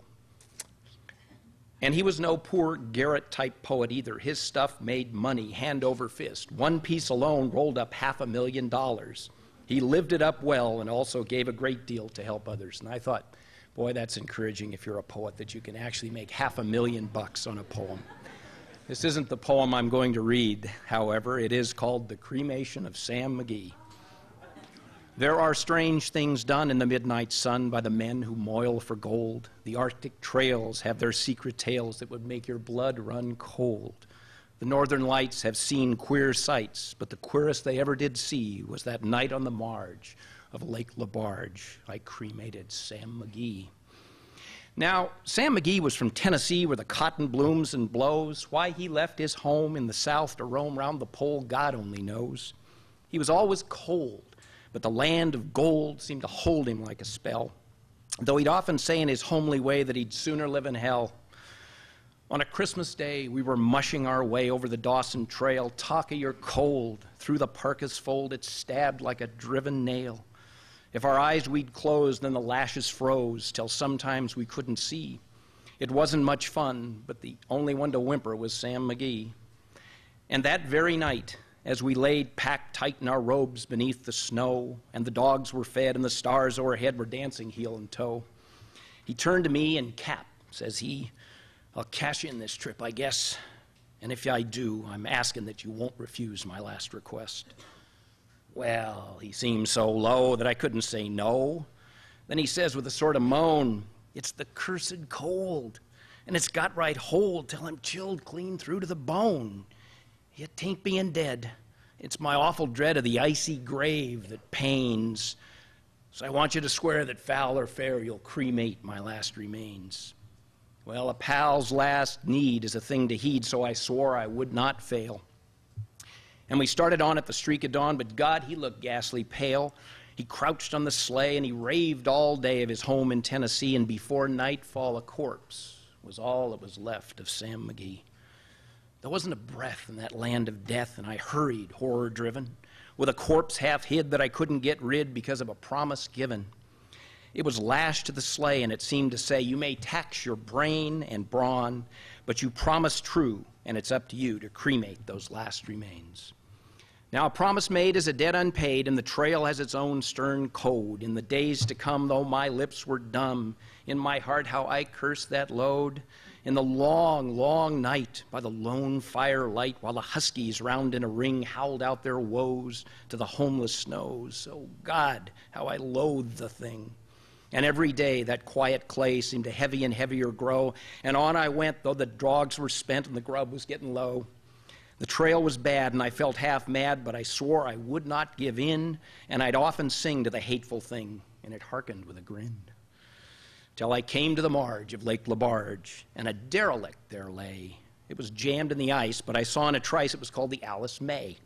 And he was no poor garret type poet either. His stuff made money hand over fist. One piece alone rolled up half a million dollars. He lived it up well and also gave a great deal to help others. And I thought, boy, that's encouraging if you're a poet that you can actually make half a million bucks on a poem. This isn't the poem I'm going to read, however. It is called The Cremation of Sam McGee. There are strange things done in the midnight sun by the men who moil for gold. The Arctic trails have their secret tales that would make your blood run cold. The northern lights have seen queer sights, but the queerest they ever did see was that night on the marge of Lake Lebarge. I cremated Sam McGee. Now, Sam McGee was from Tennessee where the cotton blooms and blows. Why he left his home in the South to roam round the pole, God only knows. He was always cold but the land of gold seemed to hold him like a spell. Though he'd often say in his homely way that he'd sooner live in hell. On a Christmas day, we were mushing our way over the Dawson Trail. Talk of your cold. Through the parka's fold, it stabbed like a driven nail. If our eyes we'd close, then the lashes froze till sometimes we couldn't see. It wasn't much fun, but the only one to whimper was Sam McGee. And that very night, as we laid packed tight in our robes beneath the snow, and the dogs were fed and the stars overhead were dancing heel and toe. He turned to me and Cap, says he, I'll cash in this trip, I guess. And if I do, I'm asking that you won't refuse my last request. Well, he seemed so low that I couldn't say no. Then he says with a sort of moan, It's the cursed cold, and it's got right hold till I'm chilled clean through to the bone. It tain't being dead. It's my awful dread of the icy grave that pains. So I want you to swear that foul or fair, you'll cremate my last remains. Well, a pal's last need is a thing to heed, so I swore I would not fail. And we started on at the streak of dawn, but God, he looked ghastly pale. He crouched on the sleigh and he raved all day of his home in Tennessee, and before nightfall, a corpse was all that was left of Sam McGee. There wasn't a breath in that land of death, and I hurried, horror driven, with a corpse half hid that I couldn't get rid because of a promise given. It was lashed to the sleigh, and it seemed to say, You may tax your brain and brawn, but you promise true, and it's up to you to cremate those last remains. Now, a promise made is a debt unpaid, and the trail has its own stern code. In the days to come, though my lips were dumb, in my heart how I cursed that load. In the long, long night, by the lone firelight, while the huskies round in a ring howled out their woes to the homeless snows. Oh, God, how I loathed the thing. And every day that quiet clay seemed to heavy and heavier grow. And on I went, though the dogs were spent and the grub was getting low. The trail was bad, and I felt half mad, but I swore I would not give in, and I'd often sing to the hateful thing, and it hearkened with a grin. Till I came to the marge of Lake Lebarge, and a derelict there lay. It was jammed in the ice, but I saw in a trice it was called the Alice May.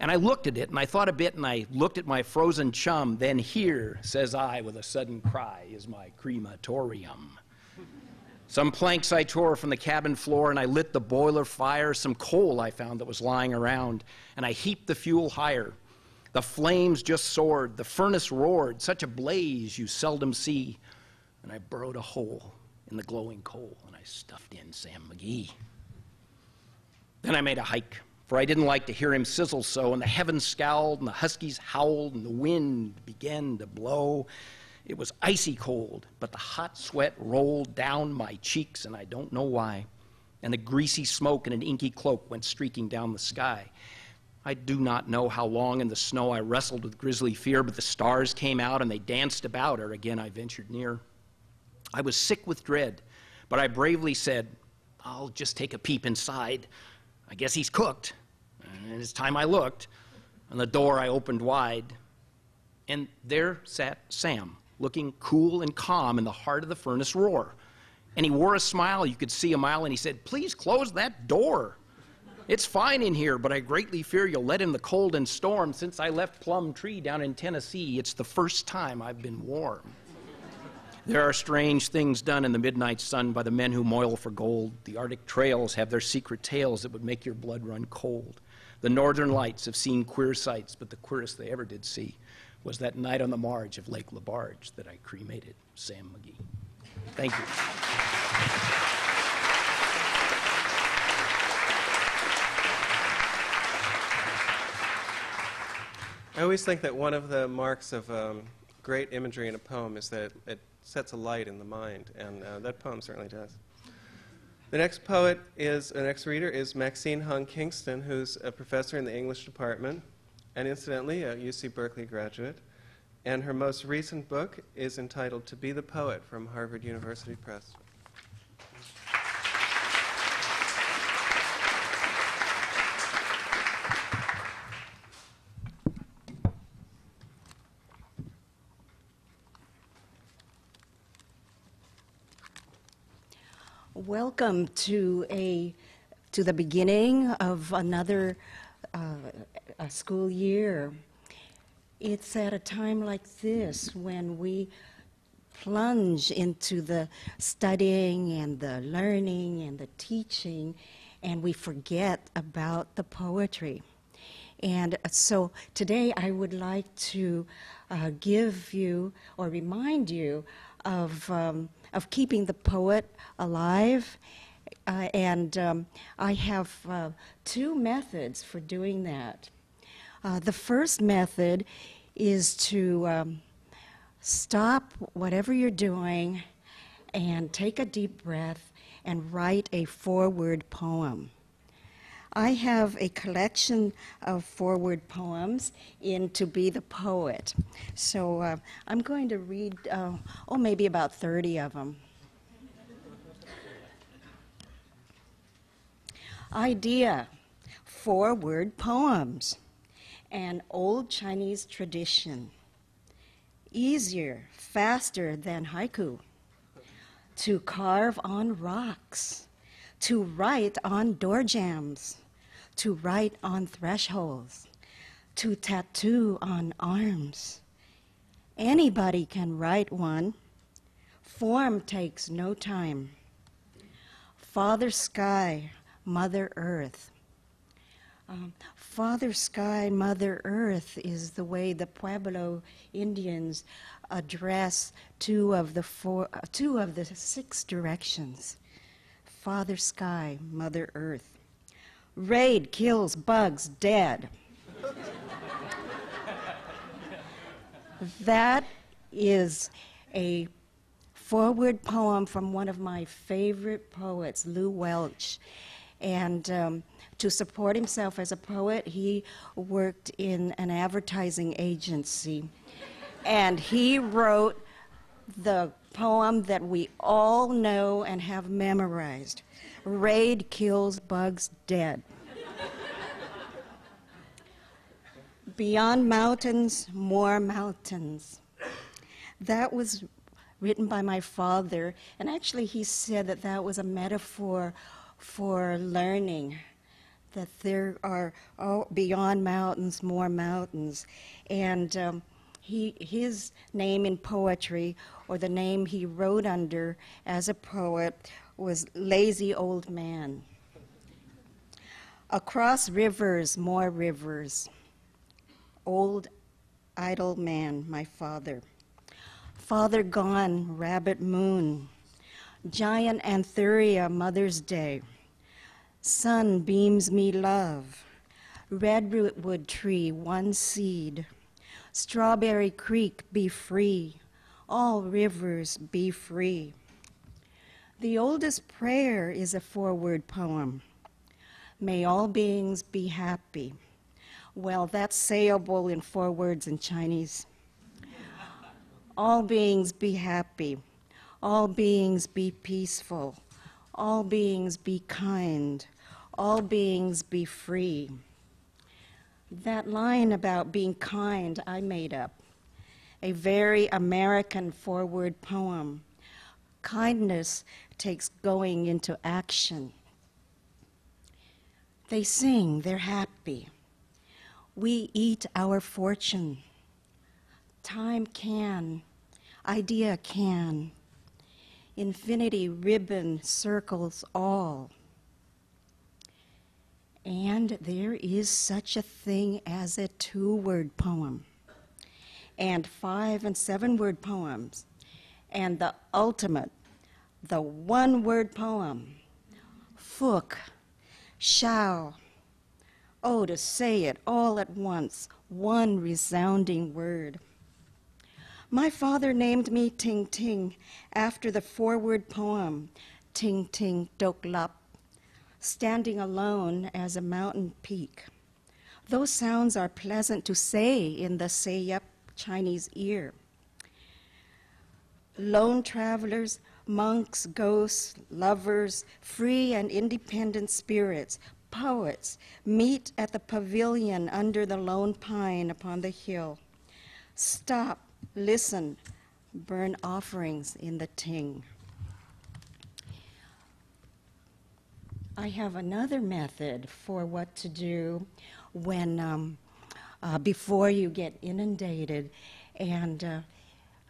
And I looked at it and I thought a bit and I looked at my frozen chum. Then here, says I with a sudden cry, is my crematorium. Some planks I tore from the cabin floor and I lit the boiler fire. Some coal I found that was lying around and I heaped the fuel higher. The flames just soared, the furnace roared, such a blaze you seldom see. And I burrowed a hole in the glowing coal and I stuffed in Sam McGee. Then I made a hike for I didn't like to hear him sizzle so, and the heavens scowled, and the huskies howled, and the wind began to blow. It was icy cold, but the hot sweat rolled down my cheeks, and I don't know why. And the greasy smoke in an inky cloak went streaking down the sky. I do not know how long in the snow I wrestled with grisly fear, but the stars came out and they danced about her. Again, I ventured near. I was sick with dread, but I bravely said, I'll just take a peep inside. I guess he's cooked. And it's time I looked, and the door I opened wide, and there sat Sam, looking cool and calm in the heart of the furnace roar. And he wore a smile you could see a mile, and he said, Please close that door. It's fine in here, but I greatly fear you'll let in the cold and storm. Since I left Plumtree down in Tennessee, it's the first time I've been warm. There are strange things done in the midnight sun by the men who moil for gold. The Arctic trails have their secret tales that would make your blood run cold. The northern lights have seen queer sights, but the queerest they ever did see was that night on the marge of Lake Lebarge that I cremated Sam McGee. Thank you. I always think that one of the marks of um, great imagery in a poem is that it sets a light in the mind, and uh, that poem certainly does. The next poet is, the next reader is Maxine Hong Kingston, who's a professor in the English department, and incidentally, a UC Berkeley graduate. And her most recent book is entitled To Be the Poet from Harvard University Press. Welcome to a to the beginning of another uh, a school year. It's at a time like this when we plunge into the studying and the learning and the teaching, and we forget about the poetry. And so today I would like to uh, give you or remind you of, um, of keeping the poet alive. Uh, and um, I have uh, two methods for doing that. Uh, the first method is to um, stop whatever you're doing and take a deep breath and write a four word poem. I have a collection of four word poems in To Be the Poet. So uh, I'm going to read, uh, oh, maybe about 30 of them. Idea four word poems, an old Chinese tradition. easier, faster than haiku, to carve on rocks, to write on door jambs, to write on thresholds, to tattoo on arms. Anybody can write one. Form takes no time. Father Sky, Mother Earth. Um, Father Sky, Mother Earth is the way the Pueblo Indians address two of the four, uh, two of the six directions. Father Sky, Mother Earth. Raid kills bugs dead. that is a forward poem from one of my favorite poets, Lew Welch. And um, to support himself as a poet, he worked in an advertising agency. and he wrote the poem that we all know and have memorized Raid kills bugs dead. Beyond mountains, more mountains. That was written by my father, and actually he said that that was a metaphor for learning, that there are oh, beyond mountains, more mountains. And um, he, his name in poetry, or the name he wrote under as a poet, was Lazy Old Man. Across rivers, more rivers. Old idle man, my father. Father gone, rabbit moon. Giant Anthuria, Mother's Day. Sun beams me love. Redwood tree, one seed. Strawberry creek, be free. All rivers, be free. The oldest prayer is a four word poem. May all beings be happy. Well, that's sayable in four words in Chinese. All beings be happy. All beings be peaceful. All beings be kind. All beings be free. That line about being kind, I made up. A very American four word poem. Kindness takes going into action. They sing, they're happy. We eat our fortune. Time can, idea can. Infinity ribbon circles all. And there is such a thing as a two word poem, and five and seven word poems, and the ultimate, the one word poem, Fook, Shao. Oh, to say it all at once, one resounding word. My father named me Ting Ting after the four word poem, Ting Ting Dok Lap standing alone as a mountain peak. Those sounds are pleasant to say in the Seyup Chinese ear. Lone travelers, monks, ghosts, lovers, free and independent spirits, poets meet at the pavilion under the lone pine upon the hill. Stop, listen, burn offerings in the ting. I have another method for what to do when um, uh, before you get inundated, and uh,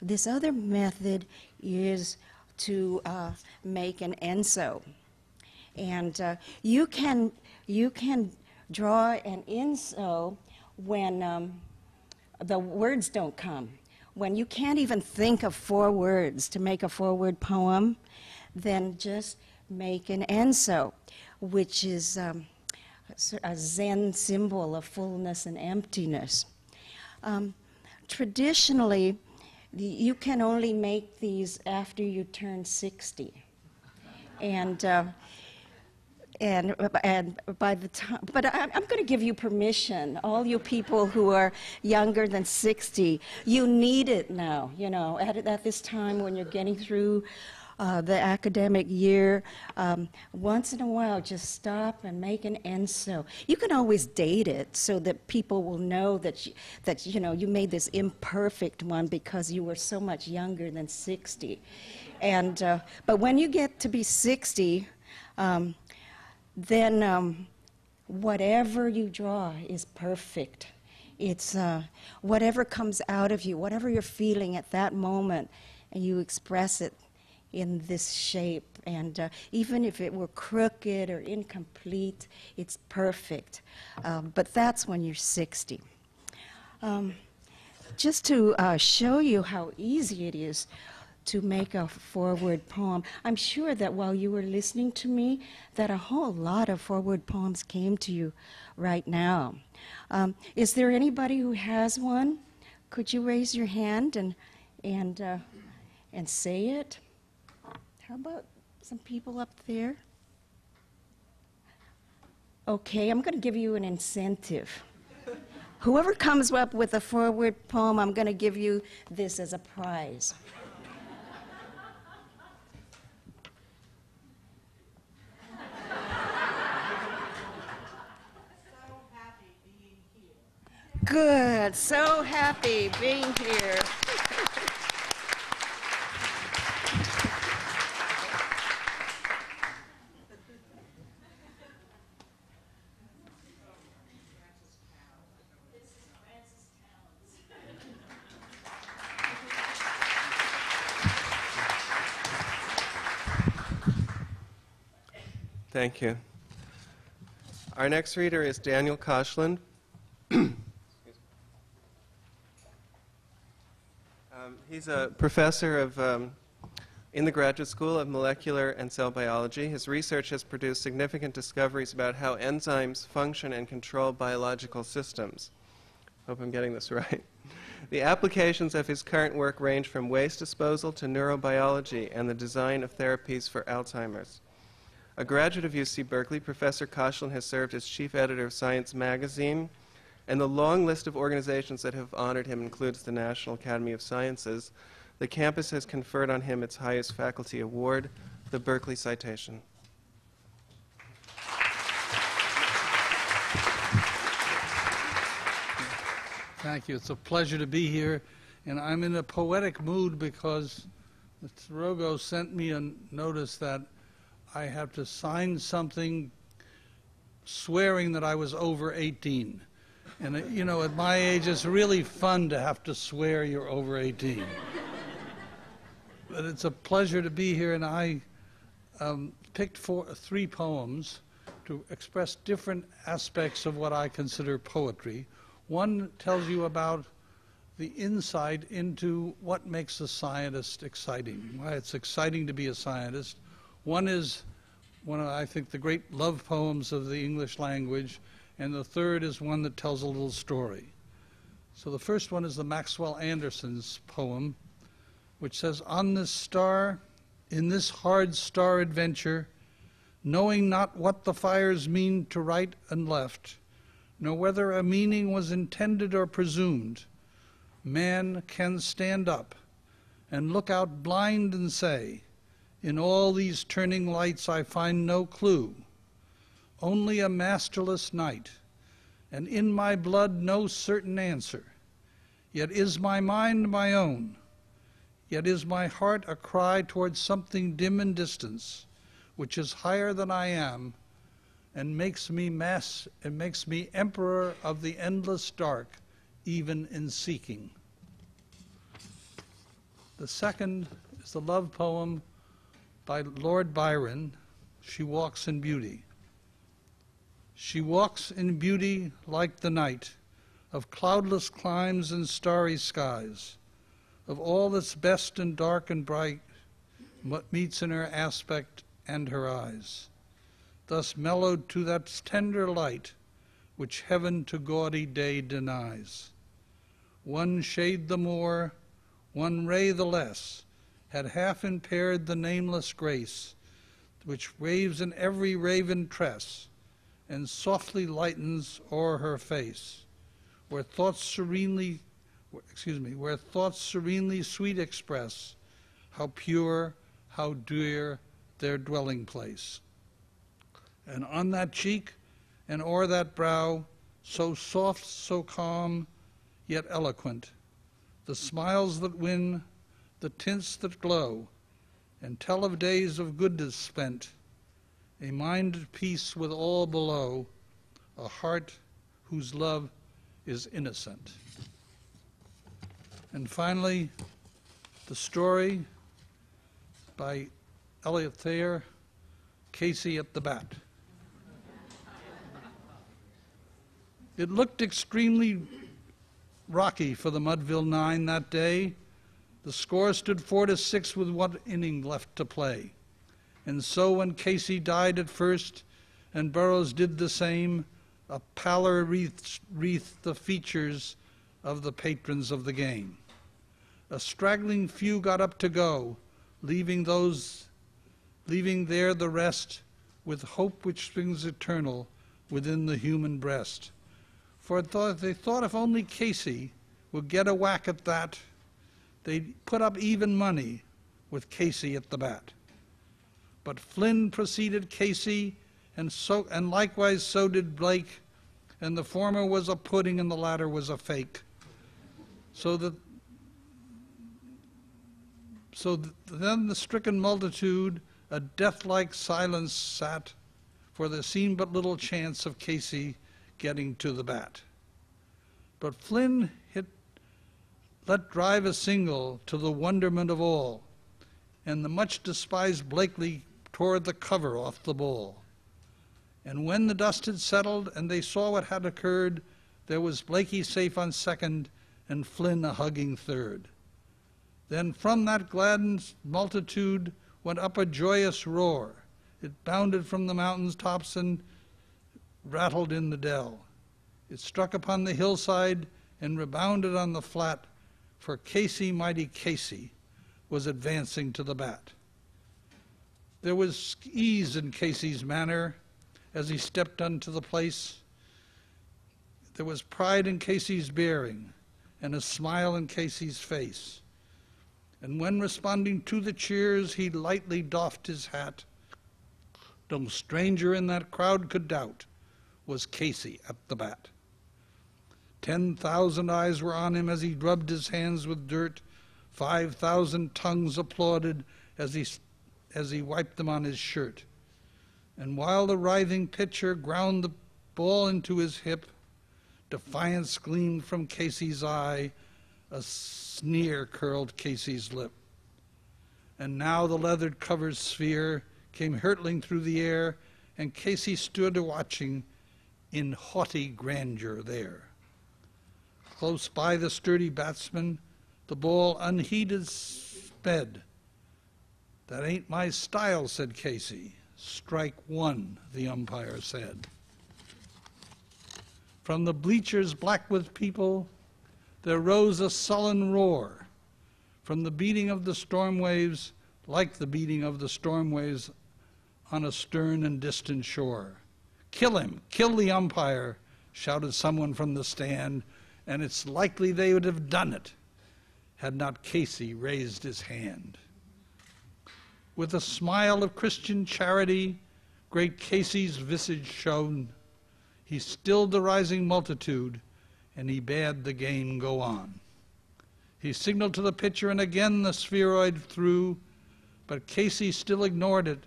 this other method is to uh, make an enso, and uh, you can you can draw an enso when um, the words don't come. When you can't even think of four words to make a four-word poem, then just make an enso which is um, a Zen symbol of fullness and emptiness. Um, traditionally, you can only make these after you turn 60. And, uh, and, and by the time, but I, I'm going to give you permission, all you people who are younger than 60, you need it now, you know, at, at this time when you're getting through uh, the academic year, um, once in a while, just stop and make an enso. You can always date it so that people will know that you, that you know you made this imperfect one because you were so much younger than 60. And uh, but when you get to be 60, um, then um, whatever you draw is perfect. It's uh, whatever comes out of you, whatever you're feeling at that moment, and you express it in this shape. And uh, even if it were crooked or incomplete, it's perfect. Um, but that's when you're 60. Um, just to uh, show you how easy it is to make a four word poem. I'm sure that while you were listening to me, that a whole lot of four word poems came to you right now. Um, is there anybody who has one? Could you raise your hand and and uh, and say it? How about some people up there? Okay, I'm going to give you an incentive. Whoever comes up with a four word poem, I'm going to give you this as a prize. Good. So happy being here. Thank you. Our next reader is Daniel Koshland. um, he's a professor of um, in the Graduate School of Molecular and Cell Biology. His research has produced significant discoveries about how enzymes function and control biological systems. Hope I'm getting this right. The applications of his current work range from waste disposal to neurobiology and the design of therapies for Alzheimer's. A graduate of UC Berkeley, Professor Koshland has served as chief editor of Science magazine, and the long list of organizations that have honored him includes the National Academy of Sciences. The campus has conferred on him its highest faculty award, the Berkeley Citation. Thank you. It's a pleasure to be here. And I'm in a poetic mood because. Rogo sent me a notice that I have to sign something swearing that I was over 18. And, uh, you know, at my age, it's really fun to have to swear you're over 18. but it's a pleasure to be here, and I um, picked four, three poems to express different aspects of what I consider poetry. One tells you about the insight into what makes a scientist exciting, why it's exciting to be a scientist. One is one of, I think, the great love poems of the English language, and the third is one that tells a little story. So the first one is the Maxwell Anderson's poem, which says, On this star, in this hard star adventure, knowing not what the fires mean to right and left, nor whether a meaning was intended or presumed, man can stand up and look out blind and say, in all these turning lights I find no clue, only a masterless night, and in my blood no certain answer. Yet is my mind my own, yet is my heart a cry towards something dim and distance, which is higher than I am, and makes me mass and makes me emperor of the endless dark, even in seeking. The second is the love poem by Lord Byron, She Walks in Beauty. She walks in beauty like the night of cloudless climes and starry skies, of all that's best and dark and bright, what meets in her aspect and her eyes, thus mellowed to that tender light which heaven to gaudy day denies. One shade the more, one ray the less, had half impaired the nameless grace which waves in every raven tress and softly lightens o'er her face where thoughts serenely excuse me where thoughts serenely sweet express how pure how dear their dwelling place. And on that cheek and o'er that brow, so soft, so calm, yet eloquent, the smiles that win, the tints that glow, and tell of days of goodness spent, a mind at peace with all below, a heart whose love is innocent. And finally, the story by Eliot Thayer, Casey at the Bat. It looked extremely rocky for the Mudville Nine that day. The score stood four to six with one inning left to play. And so when Casey died at first, and Barrows did the same, a pallor wreathed, wreathed the features of the patrons of the game. A straggling few got up to go, leaving those, leaving there the rest, with hope which springs eternal within the human breast. For they thought if only Casey would get a whack at that, they'd put up even money with Casey at the bat. But Flynn preceded Casey, and, so, and likewise so did Blake, and the former was a pudding and the latter was a fake. So that so th- then the stricken multitude, a death-like silence sat, for there seemed but little chance of Casey getting to the bat. But Flynn let drive a single to the wonderment of all, and the much despised Blakely tore the cover off the ball. And when the dust had settled and they saw what had occurred, there was Blakey safe on second and Flynn a hugging third. Then from that gladdened multitude went up a joyous roar. It bounded from the mountain's tops and rattled in the dell. It struck upon the hillside and rebounded on the flat, for Casey, mighty Casey, was advancing to the bat. There was ease in Casey's manner as he stepped unto the place. There was pride in Casey's bearing and a smile in Casey's face. And when responding to the cheers, he lightly doffed his hat. No stranger in that crowd could doubt was Casey at the bat. Ten thousand eyes were on him as he rubbed his hands with dirt. Five thousand tongues applauded as he, as he wiped them on his shirt. And while the writhing pitcher ground the ball into his hip, defiance gleamed from Casey's eye, a sneer curled Casey's lip. And now the leathered covered sphere came hurtling through the air, and Casey stood watching in haughty grandeur there. Close by the sturdy batsman, the ball unheeded sped. That ain't my style, said Casey. Strike one, the umpire said. From the bleachers black with people, there rose a sullen roar. From the beating of the storm waves, like the beating of the storm waves on a stern and distant shore. Kill him, kill the umpire, shouted someone from the stand, and it's likely they would have done it had not Casey raised his hand. With a smile of Christian charity, great Casey's visage shone. He stilled the rising multitude, and he bade the game go on. He signaled to the pitcher, and again the spheroid threw, but Casey still ignored it,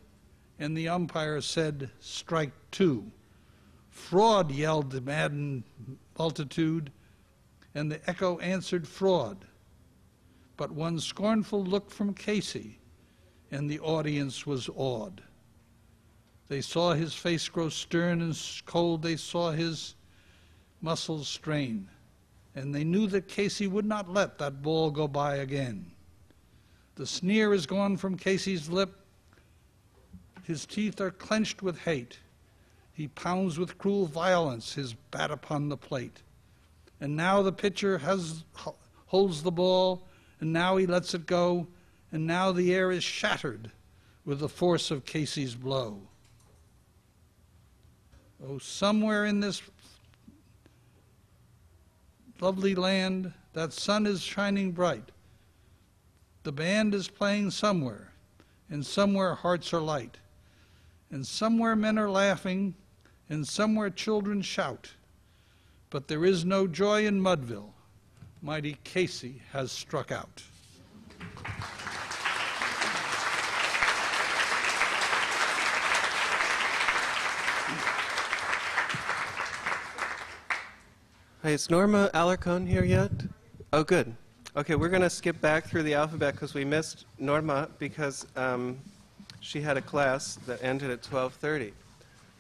and the umpire said, Strike two. Fraud, yelled the maddened multitude, and the echo answered, Fraud. But one scornful look from Casey, and the audience was awed. They saw his face grow stern and cold. They saw his muscles strain. And they knew that Casey would not let that ball go by again. The sneer is gone from Casey's lip. His teeth are clenched with hate. He pounds with cruel violence his bat upon the plate. And now the pitcher has, holds the ball, and now he lets it go, and now the air is shattered with the force of Casey's blow. Oh, somewhere in this lovely land, that sun is shining bright. The band is playing somewhere, and somewhere hearts are light, and somewhere men are laughing, and somewhere children shout. But there is no joy in Mudville. Mighty Casey has struck out. Hey, is Norma Alarcón here yet? Oh, good. Okay, we're going to skip back through the alphabet because we missed Norma because um, she had a class that ended at 12:30.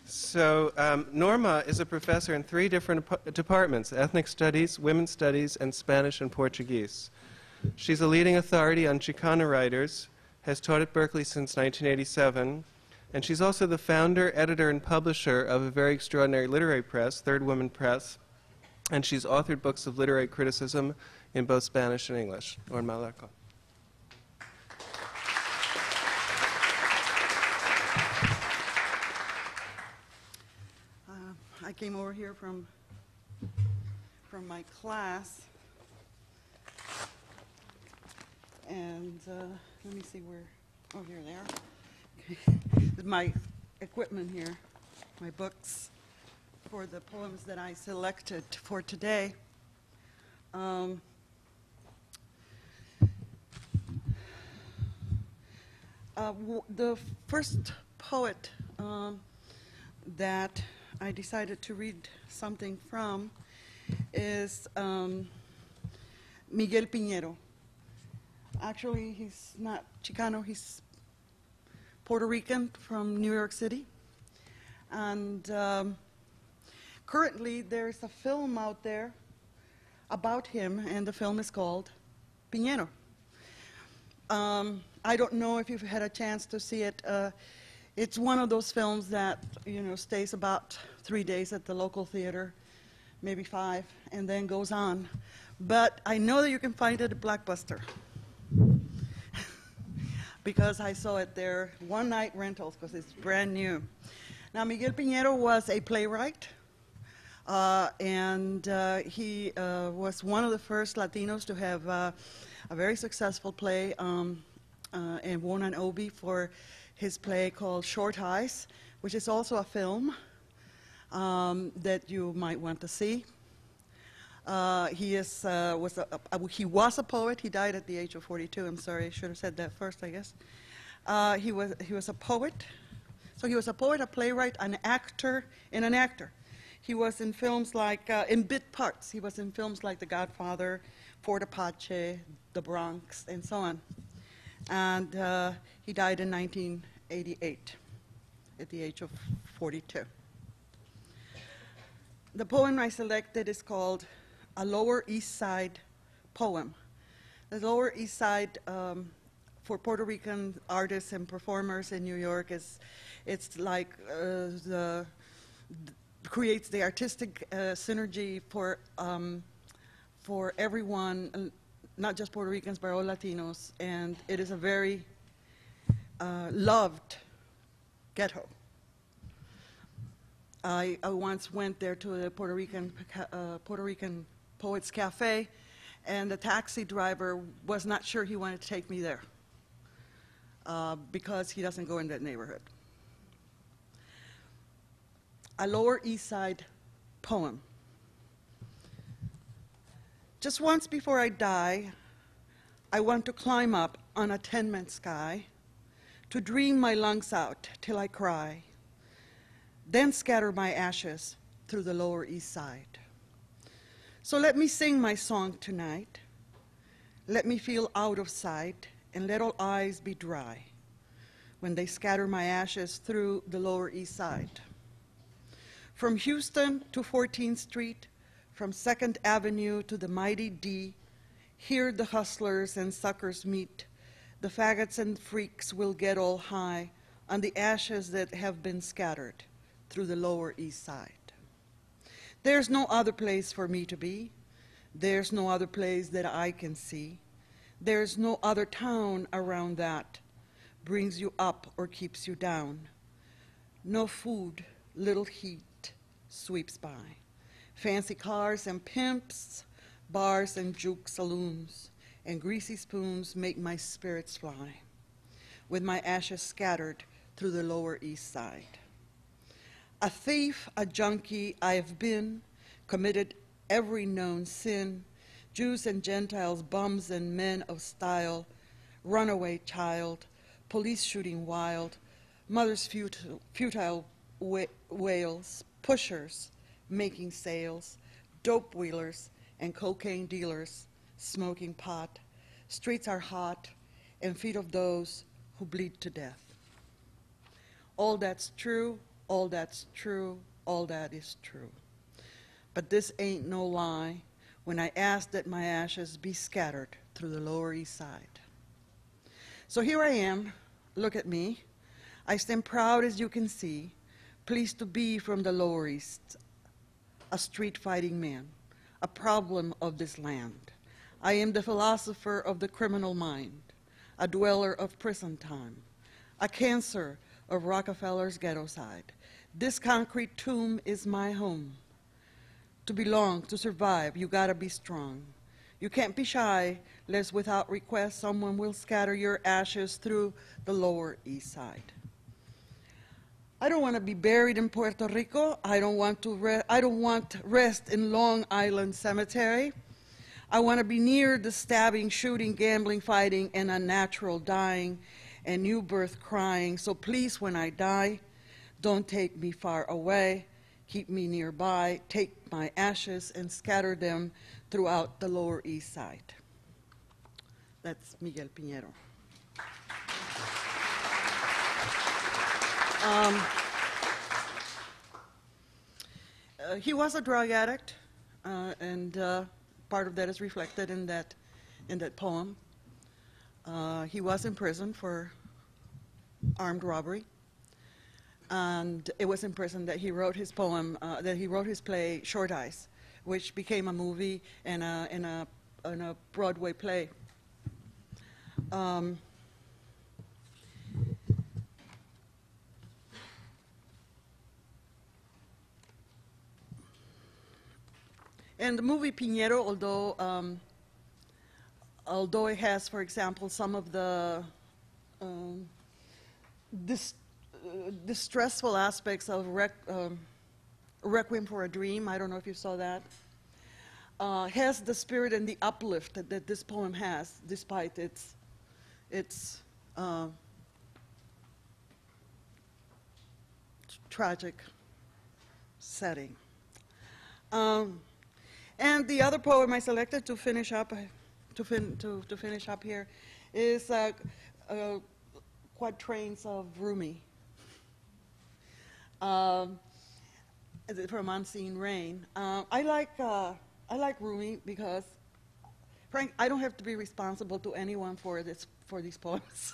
So um, Norma is a professor in three different departments: ethnic studies, women's studies, and Spanish and Portuguese. She's a leading authority on Chicana writers, has taught at Berkeley since 1987, and she's also the founder, editor, and publisher of a very extraordinary literary press, Third Woman Press, and she's authored books of literary criticism in both Spanish and English. Norma Alarcón. Uh, I came over here from, from my class. And uh, let me see where, oh, here they are. my equipment here, my books for the poems that I selected for today. Um, uh, the first poet um, that I decided to read something from is um, Miguel Piñero. Actually, he's not Chicano, he's Puerto Rican from New York City. And um, currently, there's a film out there about him, and the film is called Piñero. Um, I don't know if you've had a chance to see it. Uh, it's one of those films that you know stays about three days at the local theater, maybe five, and then goes on. But I know that you can find it at Blockbuster because I saw it there one night rentals because it's brand new. Now Miguel Piñero was a playwright. Uh, and uh, he uh, was one of the first Latinos to have uh, a very successful play um, uh, and won an Obie for his play called Short Eyes, which is also a film um, that you might want to see. Uh, he is was a, a, he was a poet. He died at the age of 42. I'm sorry, I should have said that first, I guess. he was he was a poet. So he was a poet, a playwright, an actor, and an actor. He was in films like, uh, in bit parts, he was in films like The Godfather, Fort Apache, The Bronx, and so on. And uh, he died in 1988 at the age of 42. The poem I selected is called A Lower East Side Poem. The Lower East Side um, for Puerto Rican artists and performers in New York is it's like uh, the creates the artistic uh, synergy for um, for everyone, not just Puerto Ricans but all Latinos, and it is a very uh, loved ghetto. I, I, once went there to the Puerto Rican uh, Puerto Rican Poets Cafe, and the taxi driver was not sure he wanted to take me there uh, because he doesn't go in that neighborhood a Lower East Side poem. Just once before I die, I want to climb up on a tenement sky, to dream my lungs out till I cry, then scatter my ashes through the Lower East Side. So let me sing my song tonight. Let me feel out of sight and let all eyes be dry when they scatter my ashes through the Lower East Side. From Houston to 14th Street, from 2nd Avenue to the mighty D, here the hustlers and suckers meet. The faggots and freaks will get all high on the ashes that have been scattered through the Lower East Side. There's no other place for me to be. There's no other place that I can see. There's no other town around that brings you up or keeps you down. No food, little heat sweeps by. Fancy cars and pimps, bars and juke saloons, and greasy spoons make my spirits fly. with my ashes scattered through the Lower East Side. A thief, a junkie, I have been, committed every known sin, Jews and Gentiles, bums and men of style, runaway child, police shooting wild, mothers futile, futile wails, pushers making sales, dope wheelers and cocaine dealers smoking pot. Streets are hot and feet of those who bleed to death. All that's true, all that's true, all that is true. But this ain't no lie when I ask that my ashes be scattered through the Lower East Side. So here I am, look at me. I stand proud as you can see, pleased to be from the Lower East, a street fighting man, a problem of this land. I am the philosopher of the criminal mind, a dweller of prison time, a cancer of Rockefeller's ghetto side. This concrete tomb is my home. To belong, to survive, you gotta be strong. You can't be shy, lest without request someone will scatter your ashes through the lower east side. I don't want to be buried in Puerto Rico. I don't want to I don't want rest in Long Island Cemetery. I want to be near the stabbing, shooting, gambling, fighting, and unnatural dying and new birth crying. So please, when I die, don't take me far away. Keep me nearby. Take my ashes and scatter them throughout the Lower East Side. That's Miguel Piñero. Um, uh, he was a drug addict, uh, and uh, part of that is reflected in that, in that poem. Uh, he was in prison for armed robbery, and it was in prison that he wrote his poem, uh, that he wrote his play Short Eyes, which became a movie and a, and a, and a Broadway play. Um, And the movie Piñero, although um, although it has, for example, some of the um, dis- uh, distressful aspects of rec- um, Requiem for a Dream, I don't know if you saw that, uh, has the spirit and the uplift that, that this poem has, despite its its uh, tragic setting. Um, and the other poem I selected to finish up, to, fin- to, to finish up here, is uh, uh, quatrains of Rumi um, from Unseen Rain. Uh, I like uh, I like Rumi because, Frank, I don't have to be responsible to anyone for this for these poems.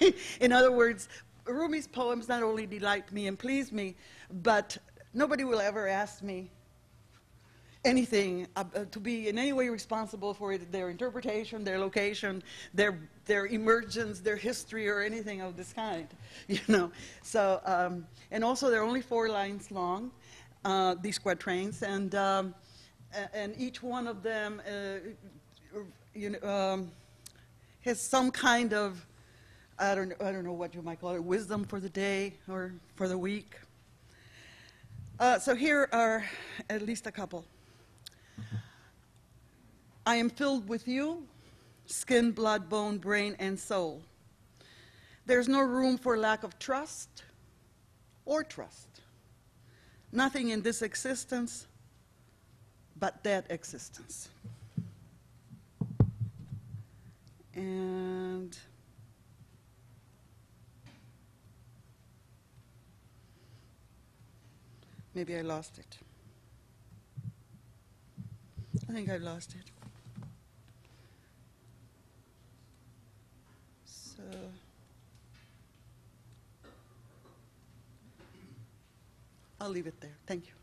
In other words, Rumi's poems not only delight me and please me, but nobody will ever ask me anything uh, to be in any way responsible for it, their interpretation, their location, their their emergence, their history, or anything of this kind. You know. So um, and also they're only four lines long, uh, these quatrains, and um, and each one of them, uh, you know, um, has some kind of I don't I don't know what you might call it, wisdom for the day or for the week. Uh, so here are at least a couple. I am filled with you, skin, blood, bone, brain, and soul. There's no room for lack of trust or trust. Nothing in this existence but that existence. And maybe I lost it. I think I lost it. So. I'll leave it there. Thank you.